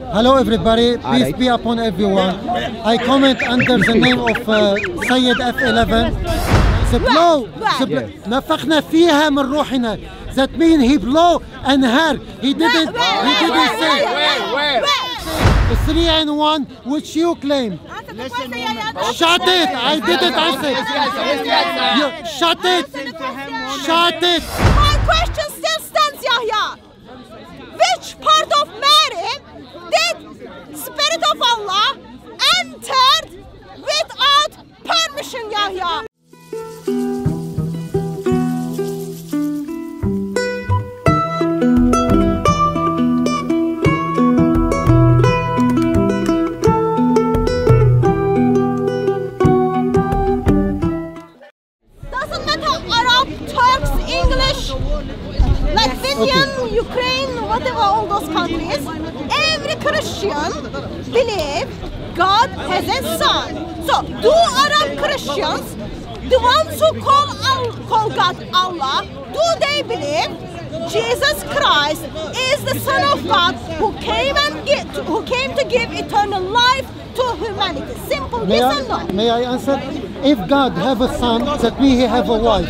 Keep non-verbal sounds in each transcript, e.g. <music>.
Hello everybody, peace be upon everyone. I comment under the name of uh, Syed F11. The blow, the bl- Yes. نفخنا فيها من روحنا. That means he blow and her. He didn't, he didn't say. where? Three and one, which you claim. Shut it! I didn't answer. You, shut it! Shut it! My question still stands, Yahya. Spirit of Allah entered without permission, Yahya? Doesn't matter Arab, Turks, English, Latvian, Ukraine, whatever all those countries. Every Christian believe God has a son. So do Arab Christians, the ones who call Al- call God Allah, do they believe Jesus Christ is the Son of God who came and get, who came to give eternal life to humanity? Simple, May yes I, no. may I answer? If God have a son, that means he have a wife.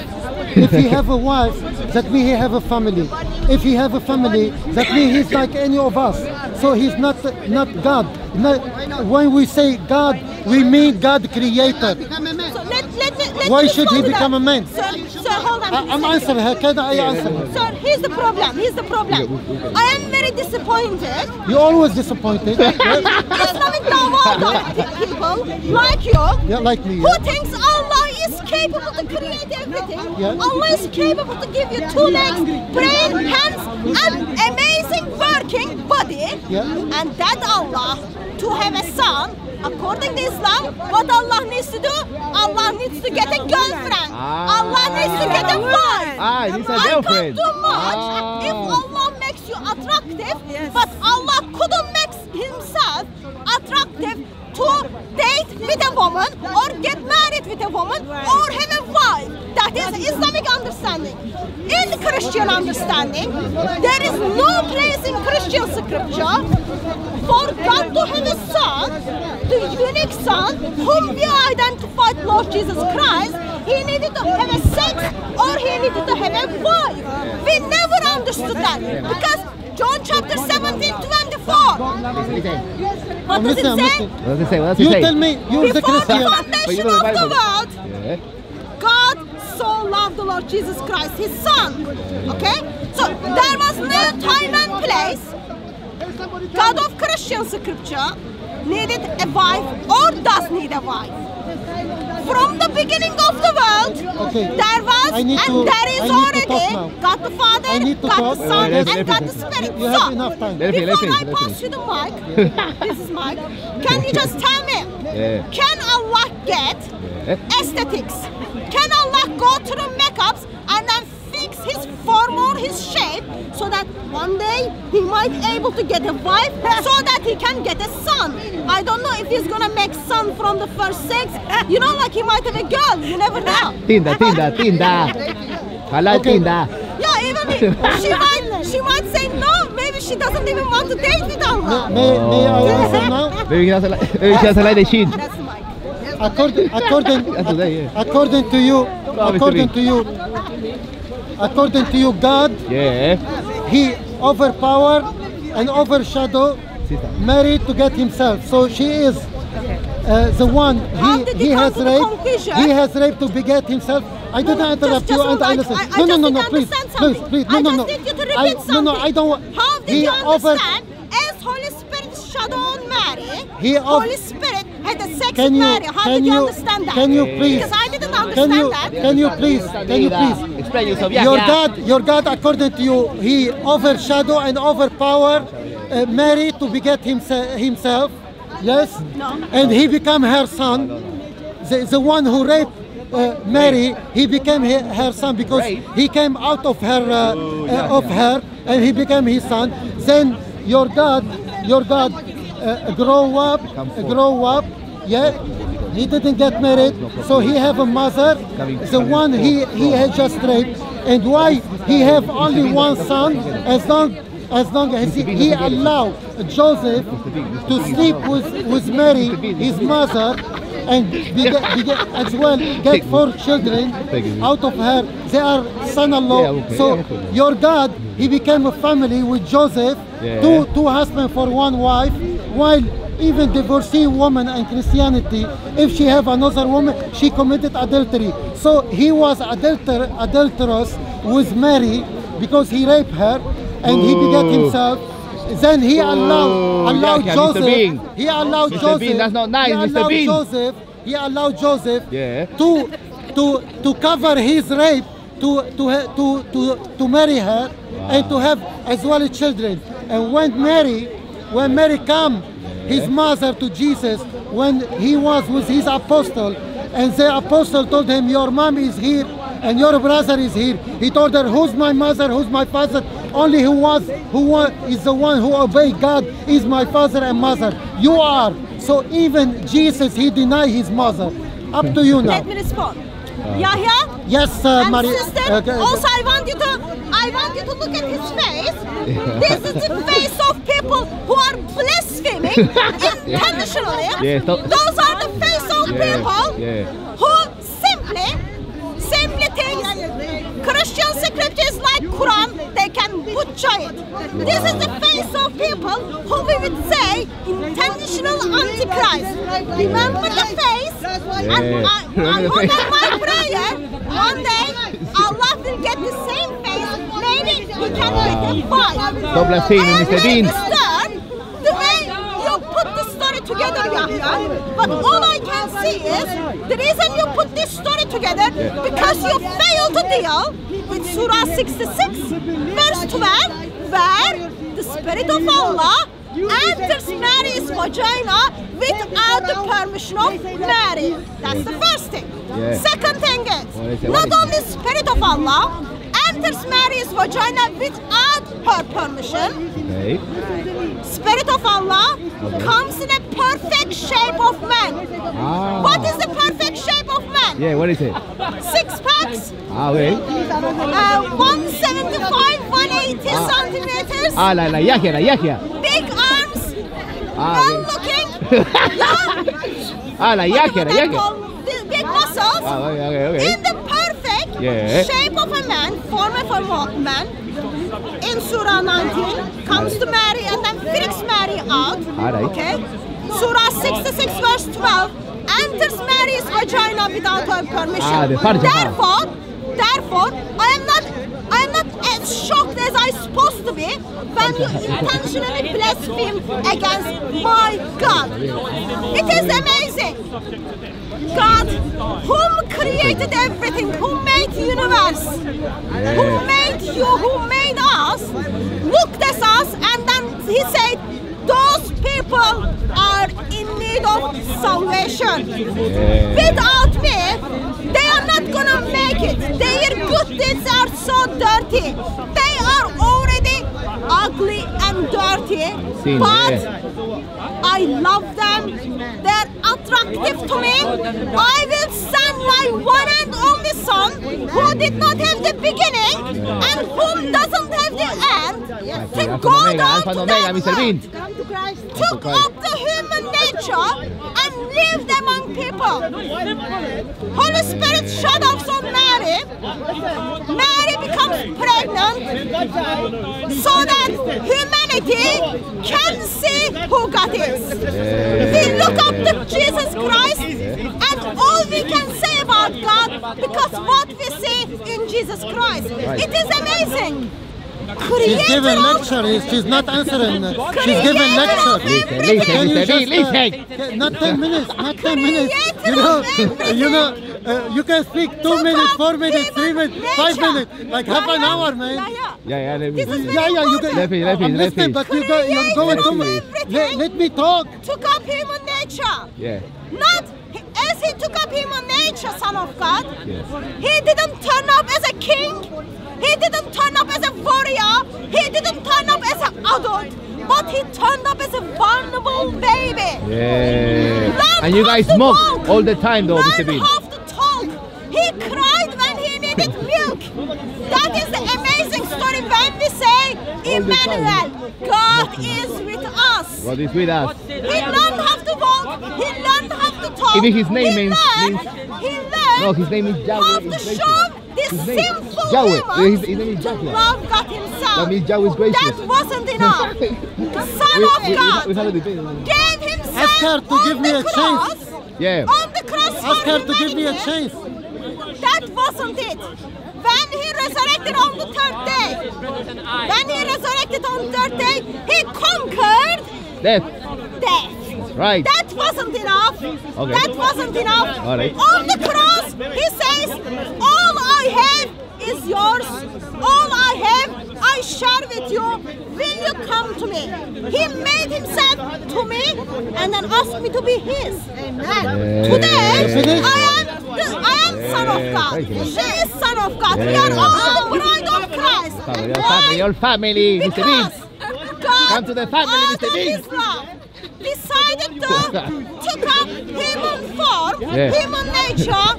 If he have a wife, that means he have a family. If he have a family, that means he's like any of us. So he's not not God. No- when we say God, we mean God creator. So let, let, let Why should he become a man? Sir, sir, hold on. I, I'm answering her. Can I answer her? Sir, here's the problem. Here's the problem. I am very disappointed. You're always disappointed. yeah? Islamic Dawah people like you Yeah, like me. who thinks Allah is capable to create everything. Yeah. Allah is capable to give you two legs, brain, hands, and working body. Yeah. And that Allah to have a son, according to Islam, what Allah needs to do? Allah needs to get a girlfriend. Ah. Allah needs to get a wife. Ah, he needs a I girlfriend. can't do much Ah. if Allah makes you attractive, but Allah couldn't make himself attractive to date with a woman or get married with a woman or have a wife. That is Islamic understanding. In Christian understanding, there is no place in Christian scripture for God to have a son, the unique son, whom we identified Lord Jesus Christ. He needed to have a sex or he needed to have a wife. We never understood that because John chapter 17, 24. What does it say? What does it say? What does it You say? tell me. You're the Before the Christian. But foundation you know the of the world, Yeah. God so loved the Lord Jesus Christ, His Son. Okay? So there was no time and place. God of Christian scripture needed a wife or does need a wife. From the beginning of the world, Okay. there was and to- there is I need to already talk. God the Father, I God the Son, Wait, wait, let and me God the. Spirit. You so, have enough time. Let me finish, let me before I finish, let me pass you the mic, <laughs> this is mic, can you just tell me, Yeah. can Allah get Yeah. aesthetics? Can Allah go to the makeups and then fix his form or his shape so that one day he might able to get a wife so that he can get a son? I don't know if he's gonna make son from the first sex. You know, like he might have a girl. You never know. Tinda, tinda, tinda. Halal Okay. tinda. Yeah, even if she might she might say no. Maybe she doesn't even want to date with Allah. May, may I oh. answer now? Maybe he doesn't like, maybe she doesn't like the sheen. That's the mic. According, according, <laughs> today, according to you, according to you, according to you, God, Yeah. He overpower and overshadow Mary to get himself. So she is uh, the one. He, he has raped. He has raped to beget himself. I didn't No, interrupt just- you just and I like- listen. I- I no, no, no, no, to please, please, something. please, no, I no, just no. need you to I, repeat no, no, I don't want. How did he you over. As Holy Spirit shadow on Mary, He of- Holy Spirit had a sex Can with you, Mary. How can did you, you, understand that? can you please, Because I didn't understand can you, that. can you please, can you please, Explain yourself. Yeah, your yeah. God, your God, according to you, he overshadow and overpower uh, Mary to beget himself, himself. Yes, No. and he become her son. The, the one who raped uh, Mary, he became he, her son because Rape? he came out of her, uh, uh, of her, and he became his son. Then your God, your God, uh, grow up, grow up. Yeah, he didn't get married, so he have a mother, the one he he had just raped. And why he have only one son? As long as long as he, he allowed Joseph to sleep with, with Mary, his mother, and beget, beget, as well get four children out of her. They are son-in-law. Yeah, okay, So yeah, your God, he became a family with Joseph, Yeah. two two husbands for one wife, while even divorcee woman in Christianity, if she have another woman, she committed adultery. So he was adulter, adulterous with Mary because he raped her and he begat himself. Then he allowed Ooh, allowed yeah, yeah, Mr. Joseph. Bean. He allowed Mr. Joseph. Bean, that's not nice, Mr. allowed Bean. Joseph. He allowed Joseph Yeah. to to to cover his rape to to to to to marry her and to have as well children. And when Mary when Mary come, his mother to Jesus when he was with his apostle, and the apostle told him, "Your mom is here." And your brother is here. He told her, "Who's my mother? Who's my father? Only who was, who wa- is the one who obeyed God is my father and mother. You are." So even Jesus, he denied his mother. Up to you now. Let me respond. Yahya Yes, uh, and Maria. sister, okay. also I want you to I want you to look at his face. This is the <laughs> face of people who are blaspheming <laughs> intentionally. Yeah, Those are the face of Yeah, people yeah. who simply simply think Christian scriptures like Quran they can butcher it. This is the face of people who we would say intentional antichrist. Remember the face? And I, I <laughs> hope my prayer one day Allah will get the same face. Maybe he can get a five. Stop blaspheming, I Mr. Bean. understand the way you put the story together, Yahya. But all I can see is the reason you put this story together because you failed to deal with Surah 66, verse 12, where the Spirit of Allah enters Mary's vagina without the permission of Mary. That's the first thing. Yeah. Second thing is, What is it? not only Spirit of Allah enters Mary's vagina without her permission, Okay. Spirit of Allah comes in a perfect shape of man. Ah. What is the perfect shape of man? Yeah, what is it? Six packs, Ah, okay. uh, 175, 180 centimeters, Ah, la, la Yahya, la Yahya. big arms, Ah, well okay. looking, yeah, <laughs> Ah, la Yahya, What Yahya. big muscles. Ah, okay, okay, okay. In the Yeah. shape of a man, form of a man, in Surah 19, comes to Mary and then freaks Mary out. Okay? Surah 66, verse 12, enters Mary's vagina without her permission. Ah, therefore, therefore, I am not I am not as shocked supposed to be when you intentionally blaspheme against my God. It is amazing. God, whom created everything, who made universe, who made you, who made us, looked at us and then he said, those people are in need of salvation. Without me, they are not gonna make it. Their good deeds are so dirty. They are ugly and dirty. Seen, but yeah. I love them. They're attractive to me. I will send my one and only son who did not have the beginning and whom doesn't have the end to Alpha and go Omega, down Alpha to that earth, took up the human nature and lived among people. Holy Spirit shadows on Mary. Mary becomes pregnant so that humanity can see who God is. We look up to Jesus Christ and all we can say about God because what we see in Jesus Christ. It is amazing. She's giving of lecture. She's not answering. She's giving lecture. Listen, listen, Can you Mr. just, Bean, listen. uh, not 10 minutes, not 10 minutes. You know, <laughs> you know, uh, you can speak 2 Took minutes, 4 minutes, 3 human minutes, 5 minutes, like half an hour, man. yeah, yeah. Yeah, yeah, let me. This is Yeah, yeah, you can. Let me, let me, I'm let me. but you go, you're going Creator to. of Let, let me talk. Took up human nature. Yeah. Not as he took up human nature, Son of God. Yes. He didn't turn up as a king. He didn't turn up as a warrior. He didn't turn up as an adult. But he turned up as a vulnerable baby. Yeah. Learn And you guys smoke walk. all the time, though, Mr. Learn Bean. How to talk. He cried when he needed milk. That is the amazing story when we say all. Emmanuel. God is with us. God is with us. He learned how to walk. He learned how to talk. Even his name he means- learned, means- he learned No, his name is Yahweh how in to Greek. show this His name- sinful Yahweh. demons His- his name is to Yahweh. love God himself. That means Yahweh is gracious. That wasn't <laughs> enough. The Son We- of we- we God have- we have a debate. gave himself Ask her to on give me the a cross, chance. Yeah. On the cross Ask for her to give me a chance. That wasn't it. When he resurrected on the third day, when he resurrected on the third day, he conquered Death. death. Right. That wasn't enough. Okay. That wasn't enough. All right. On the cross, he says, All I have is yours. All I have, I share with you. Will you come to me? He made himself to me and then asked me to be his. Amen. Today, Yeah. I I am son of God. She is son of God. We are all the bride of Christ. Your family, your family, Mr. Because God, Come to the family, Mr. Biggs. Decided to took up human form, Yeah. human nature,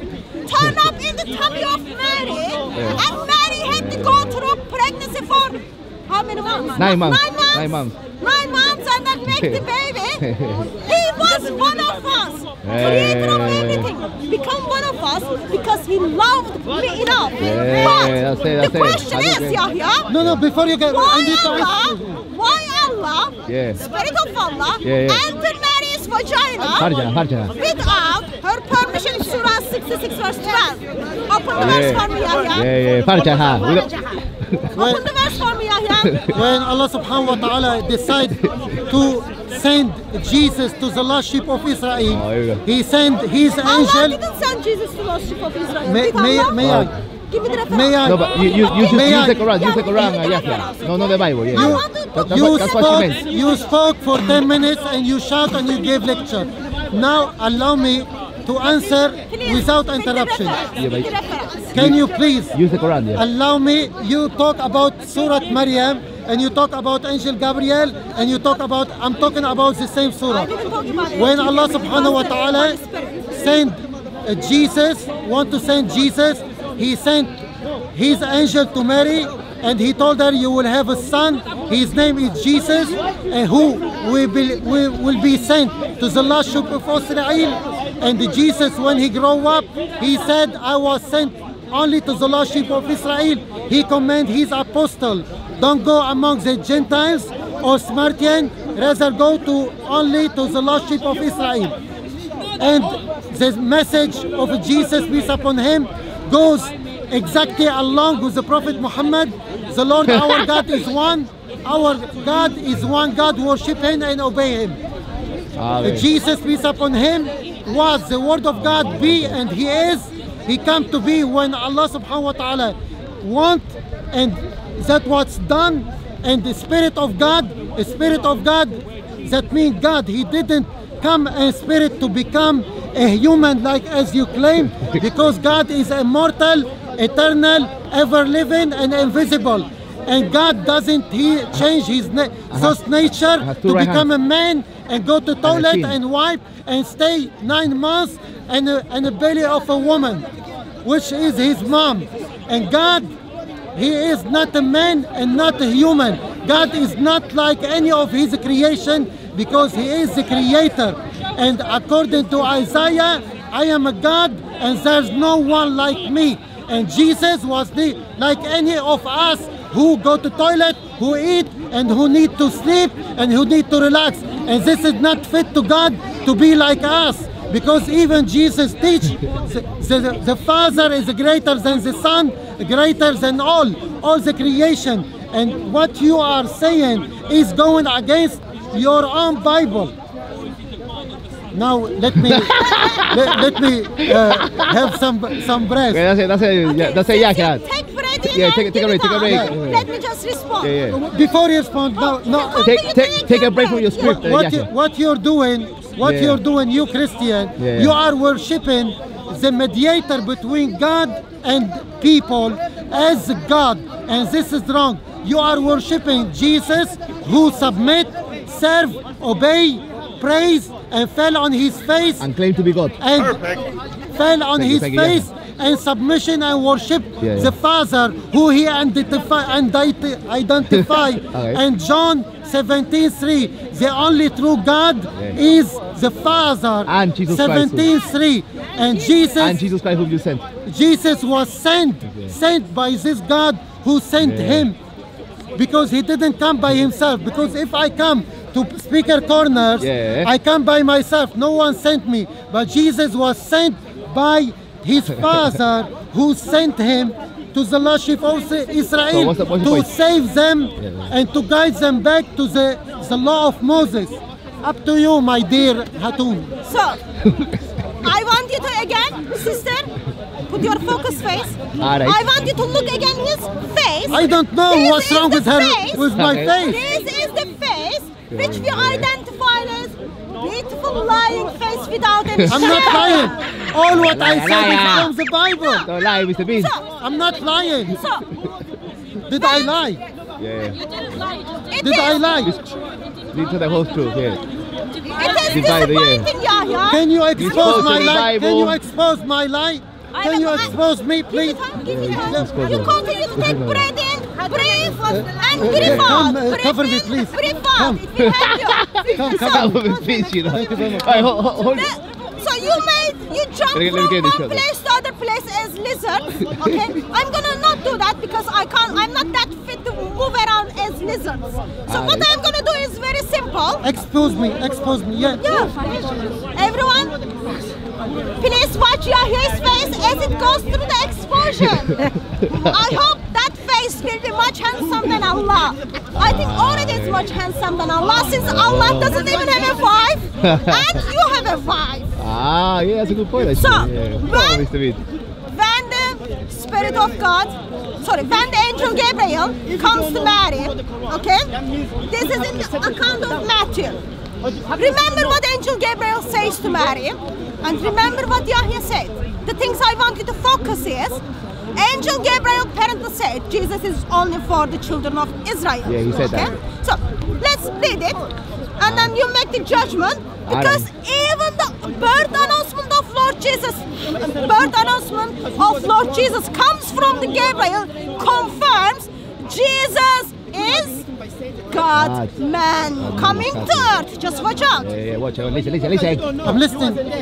turn up in the tummy of Mary, Yeah. and Mary had to go through pregnancy for how many months? Nine months. Nine months. Nine months. Nine months and then make the baby. <laughs> he was one of creator of everything. Become one of us because he loved me enough. Yeah, but that's it, that's the question That's is, it. Yahya, No, no, before you get, I why need to Allah, ask. why Allah, Yeah. Spirit of Allah, Yeah, yeah. entered Mary's vagina Farjana, Farjana. without her permission? in Surah 66 verse 12. Open the verse for me, Yahya. Yeah, yeah, Farjaha. We don't- Open the verse for me, Yahya. When Allah subhanahu wa ta'ala decided to send Jesus to the lost sheep of Israel, Oh, here we go. He sent His Allah angel. didn't send Jesus to lost sheep of Israel. May, may, may I? Give me the reference. May I? No, but you, you, you just May use I- the Quran, use the Quran, uh, Yahya. No, not the Bible, yeah. I yeah. want to- That- that's, You what, that's what she spoke, meant. you spoke for 10 minutes and you shout and you gave lecture. Now allow me to answer without interruption. reference, Yeah, take but- the reference. Can you please Use the Quran, yeah. allow me? You talk about Surah Maryam and you talk about Angel Gabriel and you talk about, I'm talking about the same surah. didn't talk about it. When Allah subhanahu wa ta'ala sent uh, Jesus, want to send Jesus, He sent His angel to Mary and He told her, You will have a son, his name is Jesus, and who will be, will, will be sent to the last of Israel. And Jesus, when he grew up, he said, I was sent only to the sheep of Israel. He command his apostle, don't go among the Gentiles or Samaritan, rather go to only to the lost sheep of Israel. And the message of Jesus, peace upon him, goes exactly along with the Prophet Muhammad. The Lord our God is one. Our God is one God. Worship him and obey him. Jesus, peace upon him, was the word of God be and he is. He come to be when Allah subhanahu wa ta'ala want and that what's done and the spirit of God, the spirit of God, that means God. He didn't come in spirit to become a human like as you claim <laughs> because God is immortal, eternal, ever living and invisible. And God doesn't he change his na- those nature has to right become hands. a man and go to toilet sin. and wipe and stay nine months in the belly of a woman, which is his mom. And God, he is not a man and not a human. God is not like any of his creation because he is the creator. And according to Isaiah, I am a God and there's no one like me. And Jesus was the, like any of us who go to toilet, who eat, and who need to sleep, and who need to relax. And this is not fit to God to be like us. Because even Jesus teach <laughs> the, the, the Father is greater than the Son, greater than all, all the creation. And what you are saying is going against your own Bible. Now let me <laughs> let, let me uh, have some some breath. Okay, that's it, that's it, yeah, that's it, Since Yahya. you Take break Yeah, take a- take a break, take a up, break. Let me just respond. Yeah, yeah. Before you respond, no, no. Take, take, take a break from your script, uh, what, you, Yahya. what you're doing, what Yeah. you're doing, you Christian, Yeah. you are worshiping the mediator between God and people as God, and this is wrong. You are worshiping Jesus, who submit, serve, obey, praise, and fell on his face And claimed to be God. and fell on Thank his you, face and submission and worship Yeah, yeah. the Father who he identify and identify. Okay. And John 17:3, the only true God Yeah. is the Father. And Jesus Christ. 17:3, and Jesus And Jesus Christ whom you sent. Jesus was sent, sent by this God who sent Yeah. him. Because he didn't come by himself. Because if I come to speaker corners, Yeah. I come by myself. No one sent me. But Jesus was sent by his <laughs> father who sent him to the lost sheep of Israel So the- to point? save them Yeah. and to guide them back to the, the law of Moses. Up to you, my dear Hatun. So, I want you to again, sister, put your focus face. Alright. I want you to look again his face. I don't know This what's wrong with her, face. with my Okay. face. This is the face which we identify as beautiful lying face without any I'm not lying. All what I Liar, said is from the Bible. Don't lie, Mr. Bean. So, I'm not lying. so Did I lie? Yeah. it didn't lie. Did I is- lie? Lead to the whole truth, yeah. It is Divided, yeah. disappointing, Yahya. Can you expose supposed my lie? Can you expose my lie? Can you expose me, please? me time, give me Yeah. You continue to take bread and breathe come, Breathe cover me, please. Breathe out. Come. It will help you. Come, So- come. Please, you know. Thank you very much. All right, hold, hold. So you made you jump Let me- let me from one place to other place as lizards. Okay, I'm gonna not do that because I can't. I'm not that fit to move around as lizards. So what. I'm gonna do is very simple. Expose me, expose me. Yeah. Yeah. Everyone, please watch your his face as it goes through the explosion. <laughs> I hope that face will be much handsome than Allah. I think already it's much handsome than Allah since Allah doesn't even have a wife <laughs> and you have a wife. Ah, yeah, that's a good point, actually. So, yeah. When-. When the Spirit of God, sorry, when the angel Gabriel comes to Mary, okay, this is in the account of Matthew. Remember what angel Gabriel says to Mary, and remember what Yahya said. The things I want you to focus is, angel Gabriel apparently said Jesus is only for the children of Israel. Yeah, he said okay? that. So let's read it, and then you make the judgment. Because even the birth announcement of Lord Jesus, birth announcement of Lord Jesus comes from the Gabriel, confirms Jesus is God, God. man, coming to earth. Just watch out. Yeah, yeah, watch out. Listen, listen, listen. I'm listening. Listen,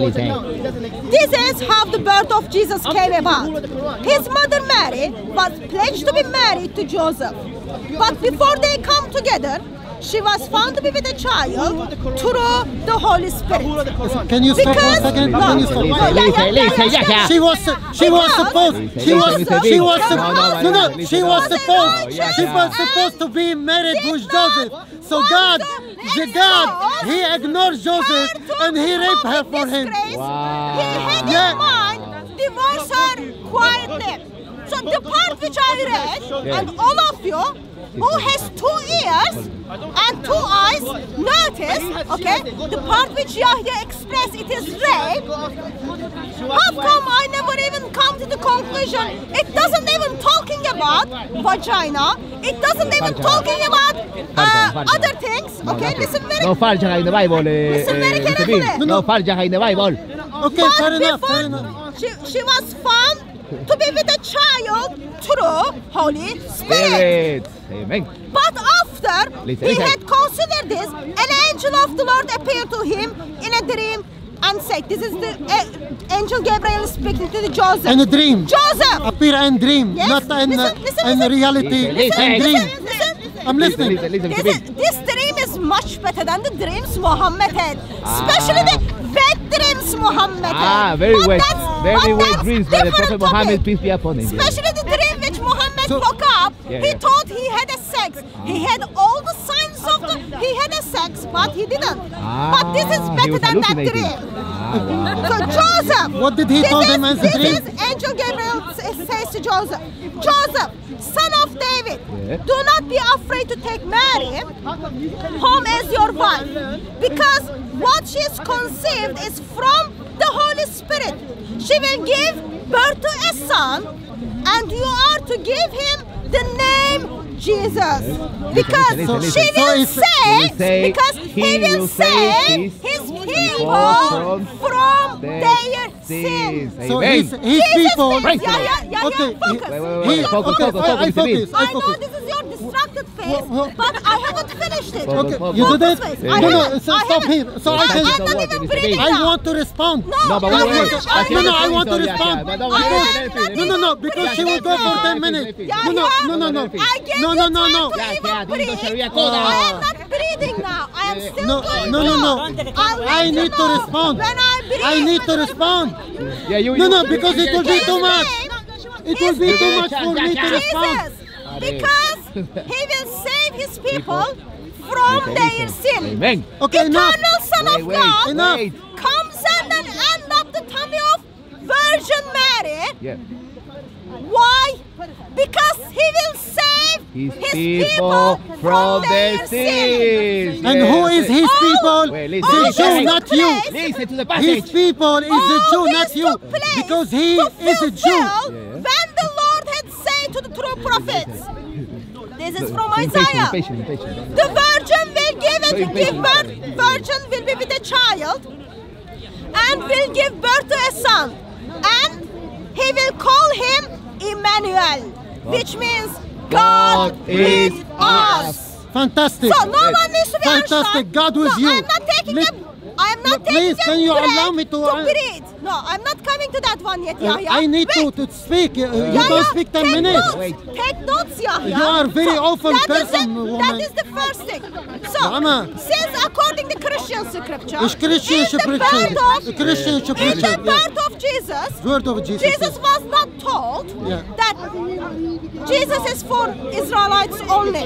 listen, listen. This is how the birth of Jesus came about. His mother Mary was pledged to be married to Joseph. But before they come together, she was found to be with a child through the Holy Spirit. Can you stop Because one second? no, Can you no, stop? yeah, yeah, Listen, yeah, yeah, yeah. She was she was supposed she was listen, she was supposed No, no, no no listen, she was supposed she was supposed to be married Did with not Joseph. So God the God he ignored Joseph and he raped her for him. Wow. He had Yeah. in mind divorce her quietly. So the part which I read, Yeah. and all of you who has two ears and two eyes, notice, okay, the part which Yahya expressed, it is rape. How come I never even come to the conclusion? It doesn't even talking about vagina. It doesn't even talking about uh, other things. Okay, listen very No farja in the Bible, eh, Listen very eh, carefully. Bean. No farja in the Bible. Okay, But fair enough, before fair enough. She, she was found to be with a child through Holy Spirit. Spirit. Amen. But after Listen, he had considered this, an angel of the Lord appeared to him in a dream and said, This is the uh, angel Gabriel speaking to the Joseph. In a dream. Joseph! Appear and dream, Yes, not in uh, listen, listen, in listen. reality. Listen, listen, In dream. Listen, listen. I'm listening. listen, listen, Mr. This, Bean. this dream is much better than the dreams Muhammad had. Especially the wet dreams Muhammad had. Ah, very But wet. That's- Very but wet dreams by the different Prophet Muhammad, topic. peace be upon him. Especially the dream which Muhammad So- woke up. Yeah, he yeah. thought he had a sex. He had all the signs of the he had a sex, but he didn't. but this is Ah, better than that dream. Ah, wow. So Joseph. What did he this told is, him as a this dream? is Angel Gabriel says to Joseph, Joseph, son of David, Yeah. do not be afraid to take Mary home as your wife, because what she is conceived is from the Holy Spirit. She will give birth to a son, and you are to give him the name Jesus, because listen, listen, she listen. will So say, He will say- because he, he will, will say, say his, his- people from from their their sins. sins. So Amen. his, his people. said- Praise yeah, yeah, yeah, Okay, yeah, focus. Wait, wait, wait, He, focus, focus, I, I focus, focus. I I know this is your distracted face, Wha- wha- but I haven't finished it. Focus, Okay, focus. you did it. Focus, Yeah, I No, no, haven't- so I stop haven't- here. So I I'm- can. I'm not even breathing I want to respond. No, No, but wait, wait. haven't- That's I No, no, I want to Yeah, yeah, respond. I'm him not finish. No, no, no, because she will go for 10 minutes. No, no, no, no, no. I gave No, no, no, no. to Ya, even ya, breathe. I am not breathing now. I am eh, still No, going no, no, no. on. I'll I need to respond. When I breathe. I need to respond. Yeah, you, No, you- no, you- because it will be too much. It will be too much for me to respond. Because he will save his people from their sin. Amen. Okay, enough. Eternal Son of God Enough. comes and then end up the tummy of Virgin Mary. Yeah. Why? Because he will save His his, people from their sins. And who is his All- people? Wait, The listen, Jew, not you. Listen to the His people is the All Jew, not you. Because he is a Jew. fulfill When the Lord had said to the true prophets, this is from Isaiah. Impatient, impatient, impatient. The virgin will give So it, give birth. Virgin will be with a child, and will give birth to a son, and he will call him Emmanuel, which means God, God is with us. us. Fantastic. So no one needs to be Fantastic. God with no, you. I'm not taking Let- a. I'm not please, taking can you allow me to- I- breathe. No, I'm not coming to that one yet, Uh, Yahya. I need to, Wait. to speak. Uh, you Yahya, don't speak 10 take minutes. Notes. Wait. Take notes, Yahya. You are a very awful that is person, the- woman. That is the first thing. So, Mama. since according to Christian scripture, It's Christian in the scripture. birth of, Christian in the scripture. Yeah. of Jesus, Word of Jesus. Jesus was not told Yeah. that Jesus is for Israelites only.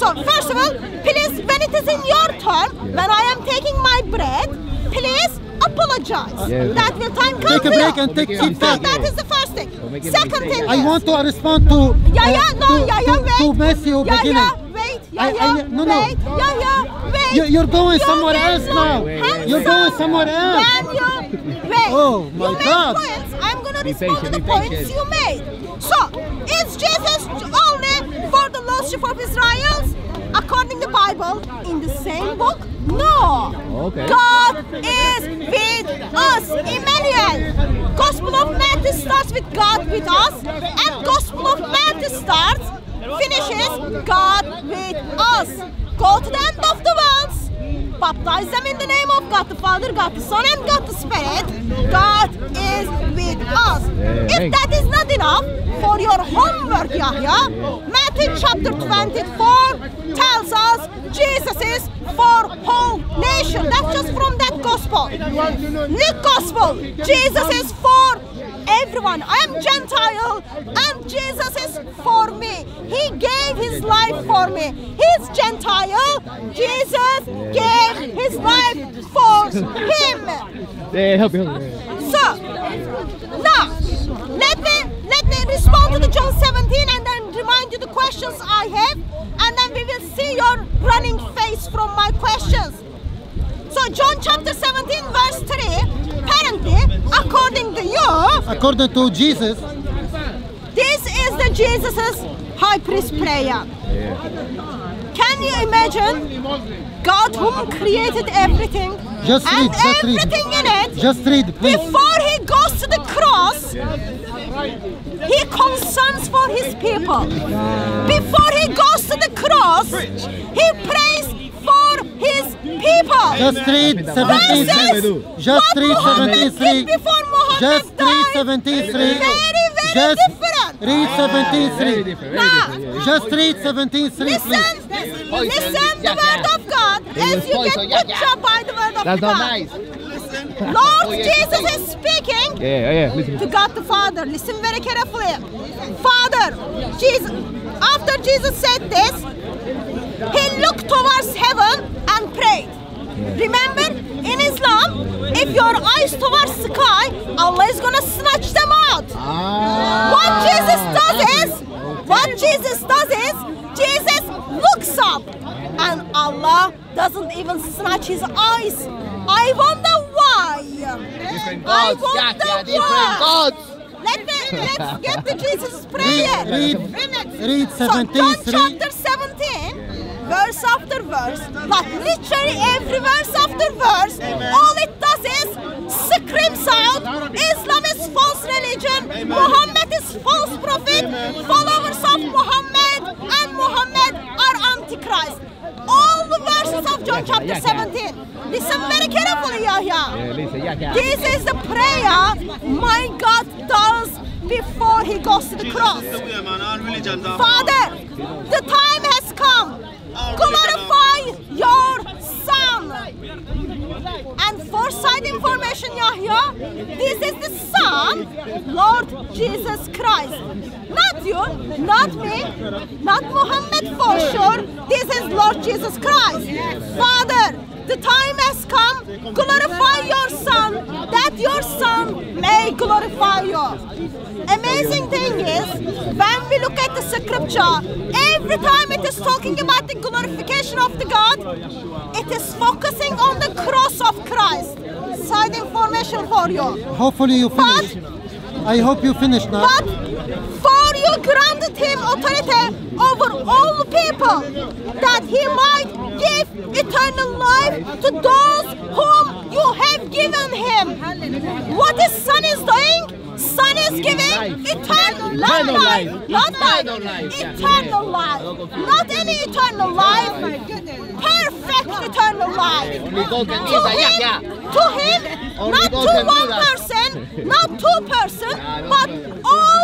So first of all, please, when it is in your turn, when I am taking my breath, please apologize. Yeah. That will time come Take a break and take Don't So that is the first thing. Second thing I want to respond to yeah, uh, yeah, no, to, yeah, yeah, wait. to Matthew yeah, beginning. yeah, wait, yeah, I- yeah, I- no, no. wait, yeah, yeah, wait. You- you're going You somewhere will else not now. Wait, hands You're going somewhere else. When you, wait, Oh, my you made points. I'm gonna Be respond patient, to the points patient. you made. So, is Jesus only for the lost sheep of Israel? According to the Bible, in the same book? No. Okay. God is with us. Emmanuel. Gospel of Matthew starts with God with us, and Gospel of Matthew starts, finishes God with us. Go to the end of the world, baptize them in the name of God the Father, God the Son, and God the Spirit. God is with us. If that is not enough for your homework, Yahya, Matthew chapter 24 tells us Jesus is for whole nation. That's just from that gospel. New gospel, Jesus is for everyone. I am Gentile and Jesus is for me. He gave his life for me. He's Gentile. Jesus gave his life for him. Yeah, help you. help you. So now let me let me respond to the John 17 and then remind you the questions I have, and then we will see your running face from my questions. So John chapter 17 verse 3, apparently, according to you, According to Jesus, this is the Jesus's high priest prayer. Can you imagine God whom created everything Just and read, just read. everything in it just read, please. before he goes to the cross, he concerns for his people. Before he goes to the cross, he prays for his people. Just read 17. Versus Just what read Muhammad 73. did Just read died. 73. Very, very Just different. read ah, Very 73. different, very Nah. different. yeah. Just read 73, Listen, please. listen the word of God It as you poison, get yeah, put yeah. by the word of That's God. not nice. <laughs> Lord Oh, yeah. Jesus is speaking Yeah, yeah, yeah. Listen. to God the Father. Listen very carefully. Father, Jesus, after Jesus said this, he looked towards heaven and prayed. Remember, in Islam, if your eyes towards sky, Allah is gonna snatch them out. Ah. What Jesus does is, what Jesus does is, Jesus looks up, and Allah doesn't even snatch his eyes. I wonder why. I wonder why. gods. Let me let's get to Jesus' prayer. Read, Remix. read So John chapter 17, verse after verse, like literally every verse after verse, all it does is screams out Islam is false religion, Muhammad is false prophet, followers of Muhammad and Muhammad are antichrist. All the verses of John chapter 17. Listen very carefully, Yahya. Yeah, listen, yeah, yeah. This is the prayer my God does before he goes to the cross. Father, the time has come. Glorify your Son. And for side information, Yahya, this is the Son, Lord Jesus Christ. Not you, not me, not Muhammad for sure. This is Lord Jesus Christ. Father, the time has come. Glorify your Son, that your Son may glorify you. Amazing thing is, when we look at the scripture, every time it is talking about the glorification of the God, it is focusing on the cross of Christ. Side information for you. Hopefully you finish. I hope you finish now. But granted him authority over all people, that he might give eternal life to those whom you have given him. What his son is doing? Son is giving eternal life, life. not life, Eternal life. not any eternal life, perfect eternal life. Only God can To do that, yeah, him, to him, not to one person, not two person, but all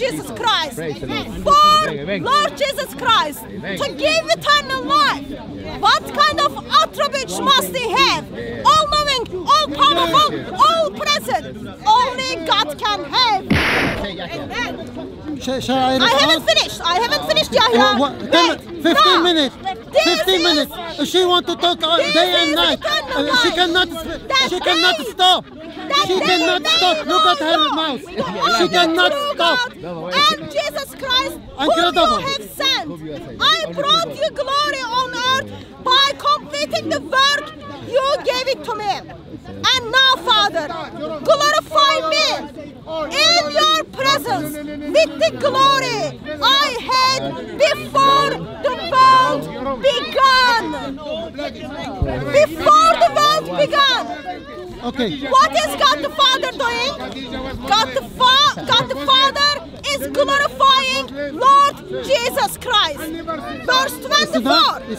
Jesus Christ. Lord. For Thank you, thank you. Lord Jesus Christ to give eternal life. What kind of attributes must he have? All knowing, all powerful, all present. Only God can have. Sh- shall I I haven't finished. I haven't finished, Yahya. Uh, what, Wait, 15 no. minutes. This 15 minutes. She want to talk all day and night. Uh, she cannot. She cannot stop. She cannot stop. Look at her mouth. She cannot stop. And Jesus Christ, whom you have sent. I brought you glory on earth by completing the work you gave it to me. And now, Father, glorify me in your presence with the glory I had before the world began. Before the world began. Okay. What is God the Father doing? God the, Fa- God the Father is glorifying Lord Jesus Christ. Verse 24.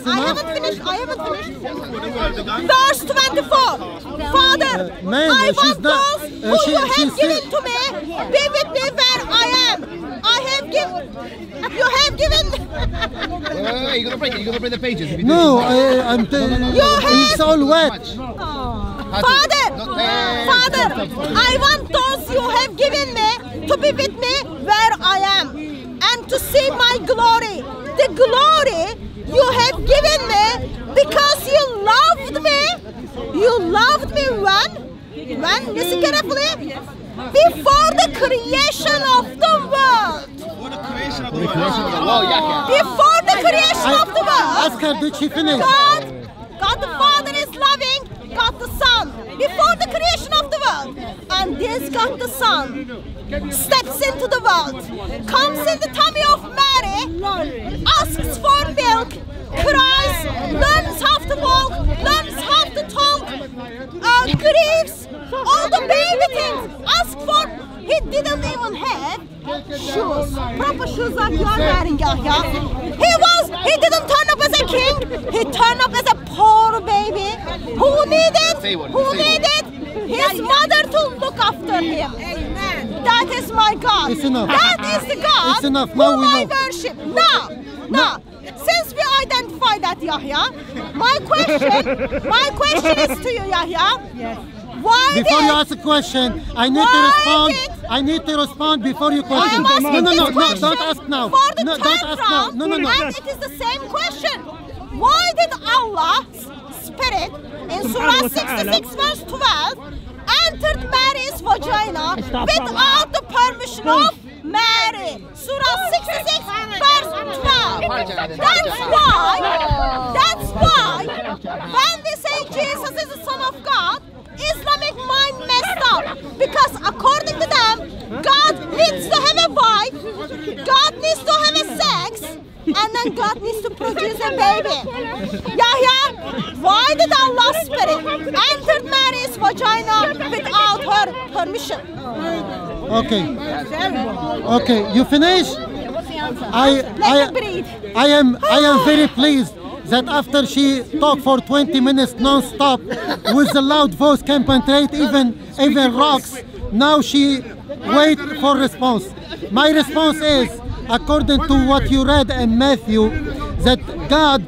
I haven't finished. I haven't finished. Verse 24. Father, ma'am, I want not- those uh, who she- you have given to me be with me where I am. I have given. You have given. <laughs> Wait, wait, wait, you're gonna break it. You're gonna break the pages. If you No, I, I'm telling You It's all wet. Father, Father. I want those you have given me to be with me where I am and to see my glory. The glory you have given me because you loved me. You loved me when? When? Listen carefully. Before the creation of the world. Oh, yeah, yeah. Before the creation of the world. Ask her, did she finish? God, God the Father is loving God the Son before the creation of the world. And this God the Son steps into the world, comes in the tummy of Mary, asks for milk, cries, learns how to walk, learns how to talk, uh, grieves, all the baby things, ask for. He didn't even have shoes, proper shoes like you are wearing, Yahya. He was, he didn't turn up as a king, he turned up as a poor baby who Say needed, one, who say one. needed his mother to look after him. Amen. That is my God. It's enough. That is the God It's enough. Now whom we I know. worship. Now, now, since we identify that, Yahya, my question, my question is to you, Yahya. Yes. Why Before did you ask a question, I need to respond. did- I need to respond before you question. am No, no, no, no, don't ask now. For the No, third don't ask now. round, No, no, no. And it is the same question. Why did Allah's Spirit in Surah 66 verse 12 entered Mary's vagina without the permission of Mary? Surah 66 verse 12. That's why, that's why, when we say Jesus is the Son of God, Islamic mind messed up. Because according to them, God needs to have a wife, God needs to have a sex, and then God needs to produce a baby. Yahya, why did Allah's spirit enter Mary's vagina without her permission? Okay. Okay, you finish? I, Let I, me breathe. I am I am very pleased that after she talked for 20 minutes non-stop with a loud voice can penetrate even even rocks. Now she wait for response. My response is according to what you read in Matthew that God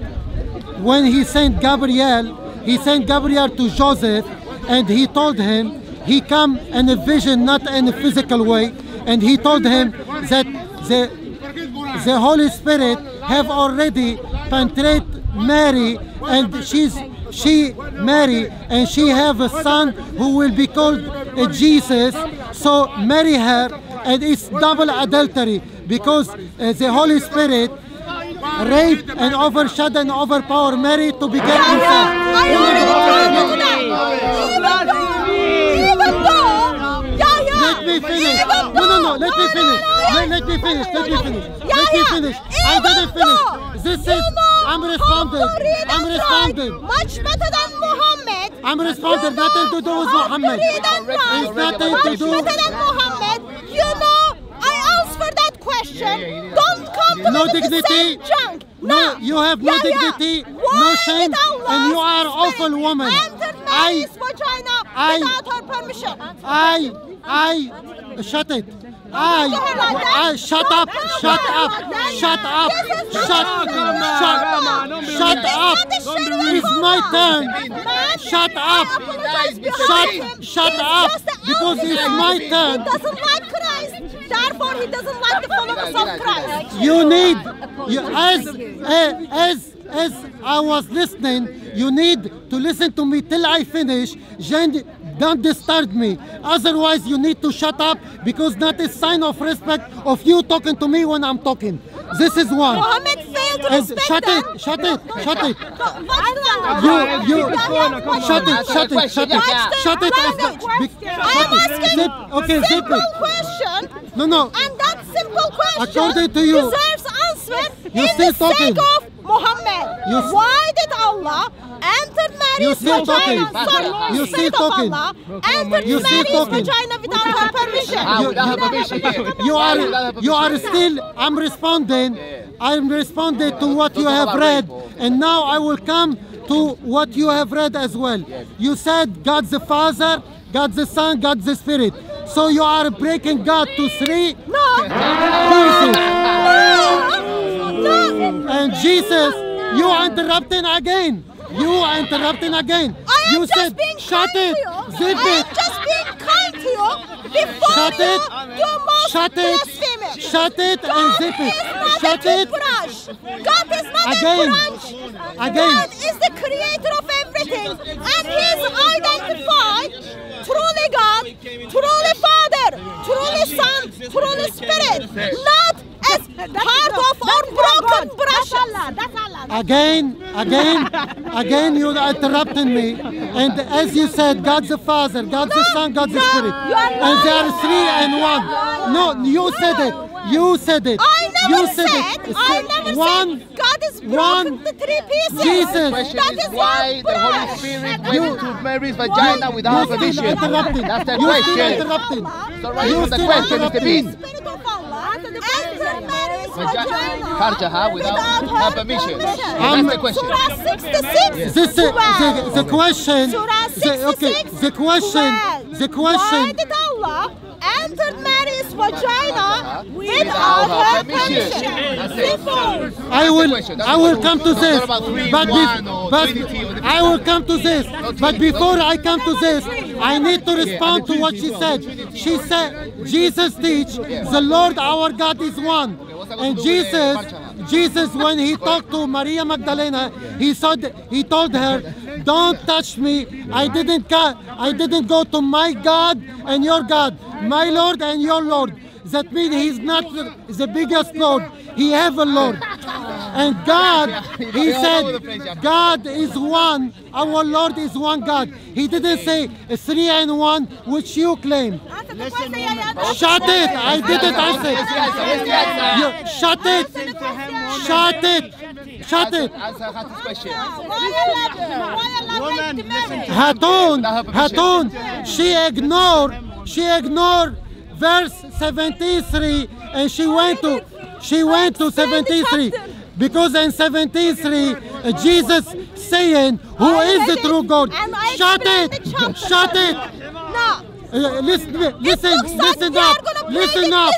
when he sent Gabriel he sent Gabriel to Joseph and he told him he come in a vision not in a physical way and he told him that the the Holy Spirit have already penetrated Mary and she's she Mary and she have a son who will be called Jesus. So marry her and it's double adultery because uh, the Holy Spirit raped and overshadowed and overpowered Mary to become himself. I already told you that. Even though, even though, Yahya, Let me finish. No, no, no. Let me finish. no, no, Let, let me finish. Let me finish. Let me finish. I didn't finish. This is. I'm responding. I'm responding. Much better than Muhammad. I'm responding. Nothing to do with Muhammad. To read and write It's nothing to much do. better than Muhammad. You know, I answer that question. Don't come to No me with the dignity. junk. No, you have no Yeah, yeah. dignity, no shame, and you are awful woman. I, vagina I- without her permission. I, I, shut it. I, I, shut up, shut up, shut up, shut, shut, shut up. It's my turn. Shut up. Shut, shut up. Because it's my turn. Therefore, he doesn't like the of. You need, you, as, eh, as, as I was listening, you need to listen to me till I finish. Jen, don't disturb me. Otherwise, you need to shut up because that is sign of respect of you talking to me when I'm talking. This is one. Muhammad failed to respect shut them. it, shut it, shut it. So, what's the You, you, Yeah, yeah, shut it, shut it, shut it, shut it. as the- Language. be- I am asking Zip, okay, zip simple it. question. No, no. And that simple question According to you. deserves answer You in still the sake talking. of Muhammad. You Why did Allah enter You Mary's vagina? talking. Sorry, You the still spirit of talking. Allah entered You still Mary's talking. vagina without her permission. Ah, You- without her you- permission. You are you are still I'm responding. I'm responding to what you have read and now I will come to what you have read as well. You said God's the Father, God's the Son, God's the Spirit. So you are breaking God to three No. pieces. No. And Jesus, you are interrupting again. You are interrupting again. I am you just said being shut it, zip it. Am just being to you before Shut you it. do most Shut it. blasphemy. Shut it and God zip it. is not Shut a it. toothbrush. God is not Again. a branch. Again. God is the creator of everything, and He is identified truly God, truly Father, truly Son, truly Spirit, not as part of or broken brushes. Again, again, again, you're interrupting me. And as you said, God's the Father, God's the Son, God's the Spirit. You And they are three and one. No, you said it. You said it. I never you said, it. I never one, said God is broken one, to three pieces. Jesus. The question That is is why your the Holy brush. Spirit You- went into Mary's vagina without You're permission. still. That's the You're still question. interrupting. So right You're the question, Mr. interrupting. Bean. Spirit of Allah entered Mary's Vagi- vagina Farjaha without her permission. Um, That's the question. Surah 66. This, the, the, the question, Surah the, okay, the question, 12. the question, did Allah entered Mary's vagina Without without her her permission. permission? That's it. Simple. I will, I will come to this, not about three, but, one, but Trinity or the- I will come to this. But before I come to this, I need to respond to what she said. She said, Jesus teach, the Lord our God is one. what's that got And to do with, uh, Jesus, Farjaha? Jesus, when he talked to Maria Magdalena, he said, he told her, "Don't touch me. I didn't, I didn't go to my God and your God, my Lord and your Lord." That means he's not the, the biggest Lord. He have a Lord. And God, He You're all over the said. God is one. Our Lord is one God. He didn't say three and one, which you claim. Answer the question, yeah, yeah. Shut it! I didn't Where's the answer. answer? Where's the answer? You, shut it! Answer the question. Shut it! Shut it! Answer Khatim's question. Why Allah, why Allah make the marriage? Hatun, Hatun, she ignored, she ignored verse 73 and she went to, she went to 73 because in 73 uh, Jesus saying who I is the true God. Shut it, shut it. No. Uh, listen, listen, like listen we up, listen up.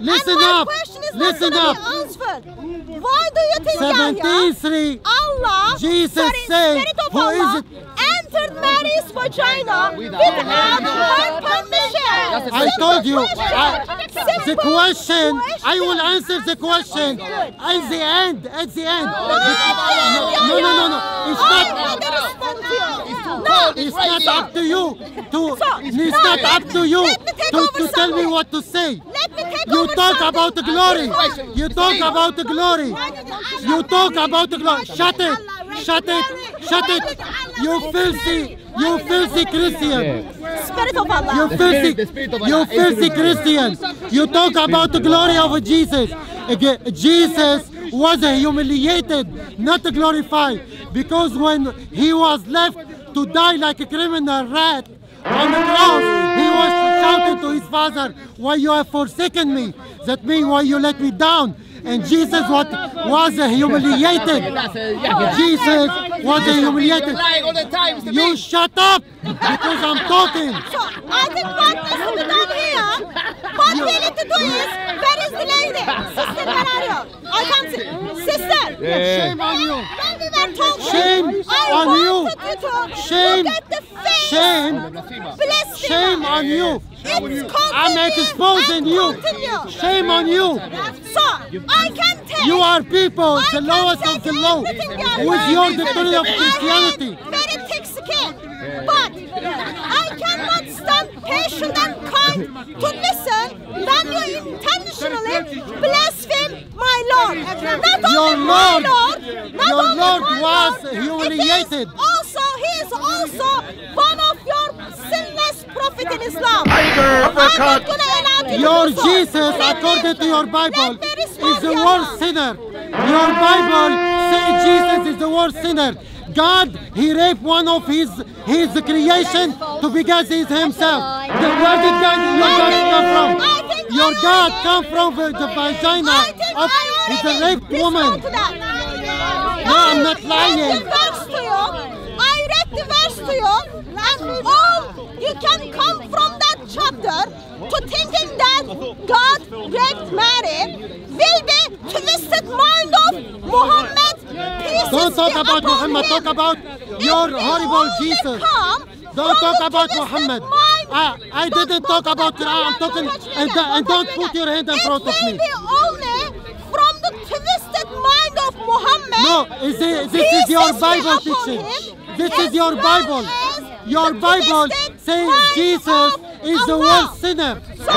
Listen up, is listen up. Why do you think Yahya, Allah, Jesus sorry, said, Spirit of who is Allah, it? Entered Mary's vagina without her permission? I told you. I, the question, I will answer the question at the end. At the end. No, No, no, no, no. It's oh, not. understand you. cold. No, It's not up to you to. It's no, not up to you let me take to, to tell me what to say. let me take You talk about the glory. You talk about the glory. You talk about the glory. Shut it. Shut it. Shut it. You filthy. You filthy Christian. Spirit of Allah. You filthy, spirit- the spirit of you filthy Christian. You talk about the glory of Jesus. Jesus was humiliated, not glorified, because when he was left to die like a criminal rat on the cross, he was shouting to his father, "Why you have forsaken me? That means why you let me down." And Jesus what, was humiliated. That's a yeah. Jesus was humiliated. Lying all the time. Mr. You shut up because I'm talking. So I think what needs to be done here, what we need to do is, where is the lady? Sister, where are you? I can't see. Sister. Shame on you. When we were talking, Shame I on you. wanted you to Shame. look at the face. Shame. Shame on you. It's continued I'm exposing and you. continued. Shame on you. So I can take. You are people, I the lowest of the low, everything you are with your saying. doctrine of Christianity. I have very thick skin, but I cannot stand patient and kind to listen when you intentionally blaspheme my Lord. Not Your only my Lord- Lord, not your only Lord my was Lord, humiliated. It is also, he is also one of your in Islam. Tiger uppercut. gonna allow you to Your. Jesus, according to your Bible, is the worst sinner. Your Bible says Jesus is the worst sinner. God, He raped one of His His creation to beget His Himself. Then where did God, your God come from? Your God come from the the vagina of I He's a already raped woman. respond to that. No, I'm not lying. read the verse to you. I read the to you, and all you can come from that chapter to thinking that God raped Mary will be twisted mind of Muhammad. Peace Don't talk about Muhammad, him. talk about your horrible Jesus. Don't talk about Muhammad. I, I Don't didn't talk about. Quran. I'm talking and, and don't put your hand in front of It me. will be only from the twisted mind of Muhammad. No, is it, this is your Bible teaching. Him, This as is your Bible. Your Bible says Jesus is the Allah. worst sinner. So,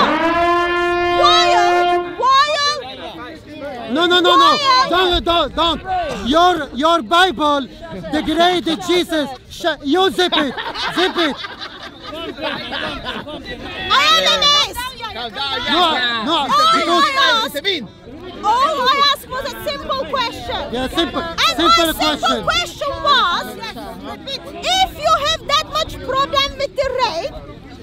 while, while, No, no, no, no. Don't, don't, don't. Your, your Bible degraded Jesus. You zip it. Zip it. I am amazed. Calm down, No, no, because my Mr. Bean. All I asked was a simple question. yeah, simple, And simple my question. simple question was, if you have that much problem with the rape,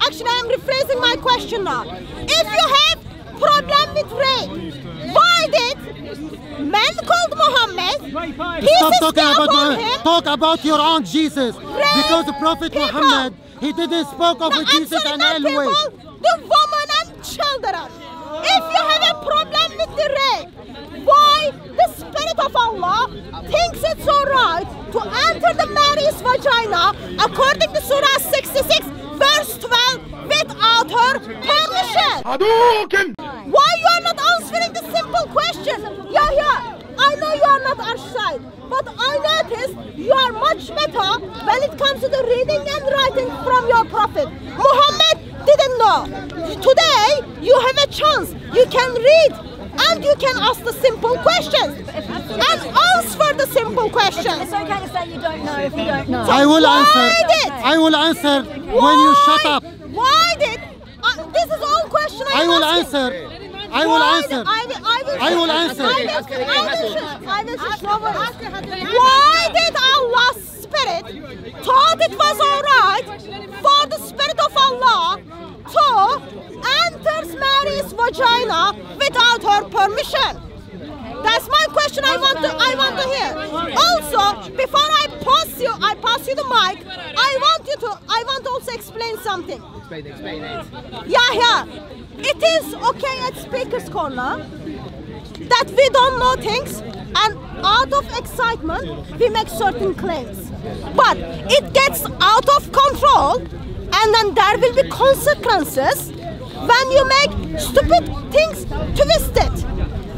actually I'm rephrasing my question now. If you have problem with rape, why did men called Muhammad, Stop talking about Muhammad. him, Talk about your own Jesus. Because the Prophet people. Muhammad, he didn't spoke of the Jesus and Elway. the woman and children. If you have a problem with the rape, why the Spirit of Allah thinks it's alright to enter the Mary's vagina according to Surah 66, verse 12, without her permission? Why you are not answering the simple question? Yeah, yeah. I know you are not our side, but I notice you are much better when it comes to the reading and writing from your prophet. Muhammad didn't know. Today you have a chance. You can read and you can ask the simple questions and answer the simple questions. It's okay to say you don't know if you don't know. I will Why answer. did? I will answer when you shut up. Why did? Uh, this is all question I I'm will asking. answer. I will Why answer. Did- I will, I I will answer. I will, I will, shush. I will shush. No worries. Why did Allah's spirit thought it was alright for the spirit of Allah to enter Mary's vagina without her permission? That's my question. I want to. I want to hear. Also, before I pass you, I pass you the mic. I want you to. I want to also explain something. Explain, explain it. Yeah, yeah. It is okay at Speaker's Corner that we don't know things and out of excitement we make certain claims. But it gets out of control and then there will be consequences when you make stupid things twisted.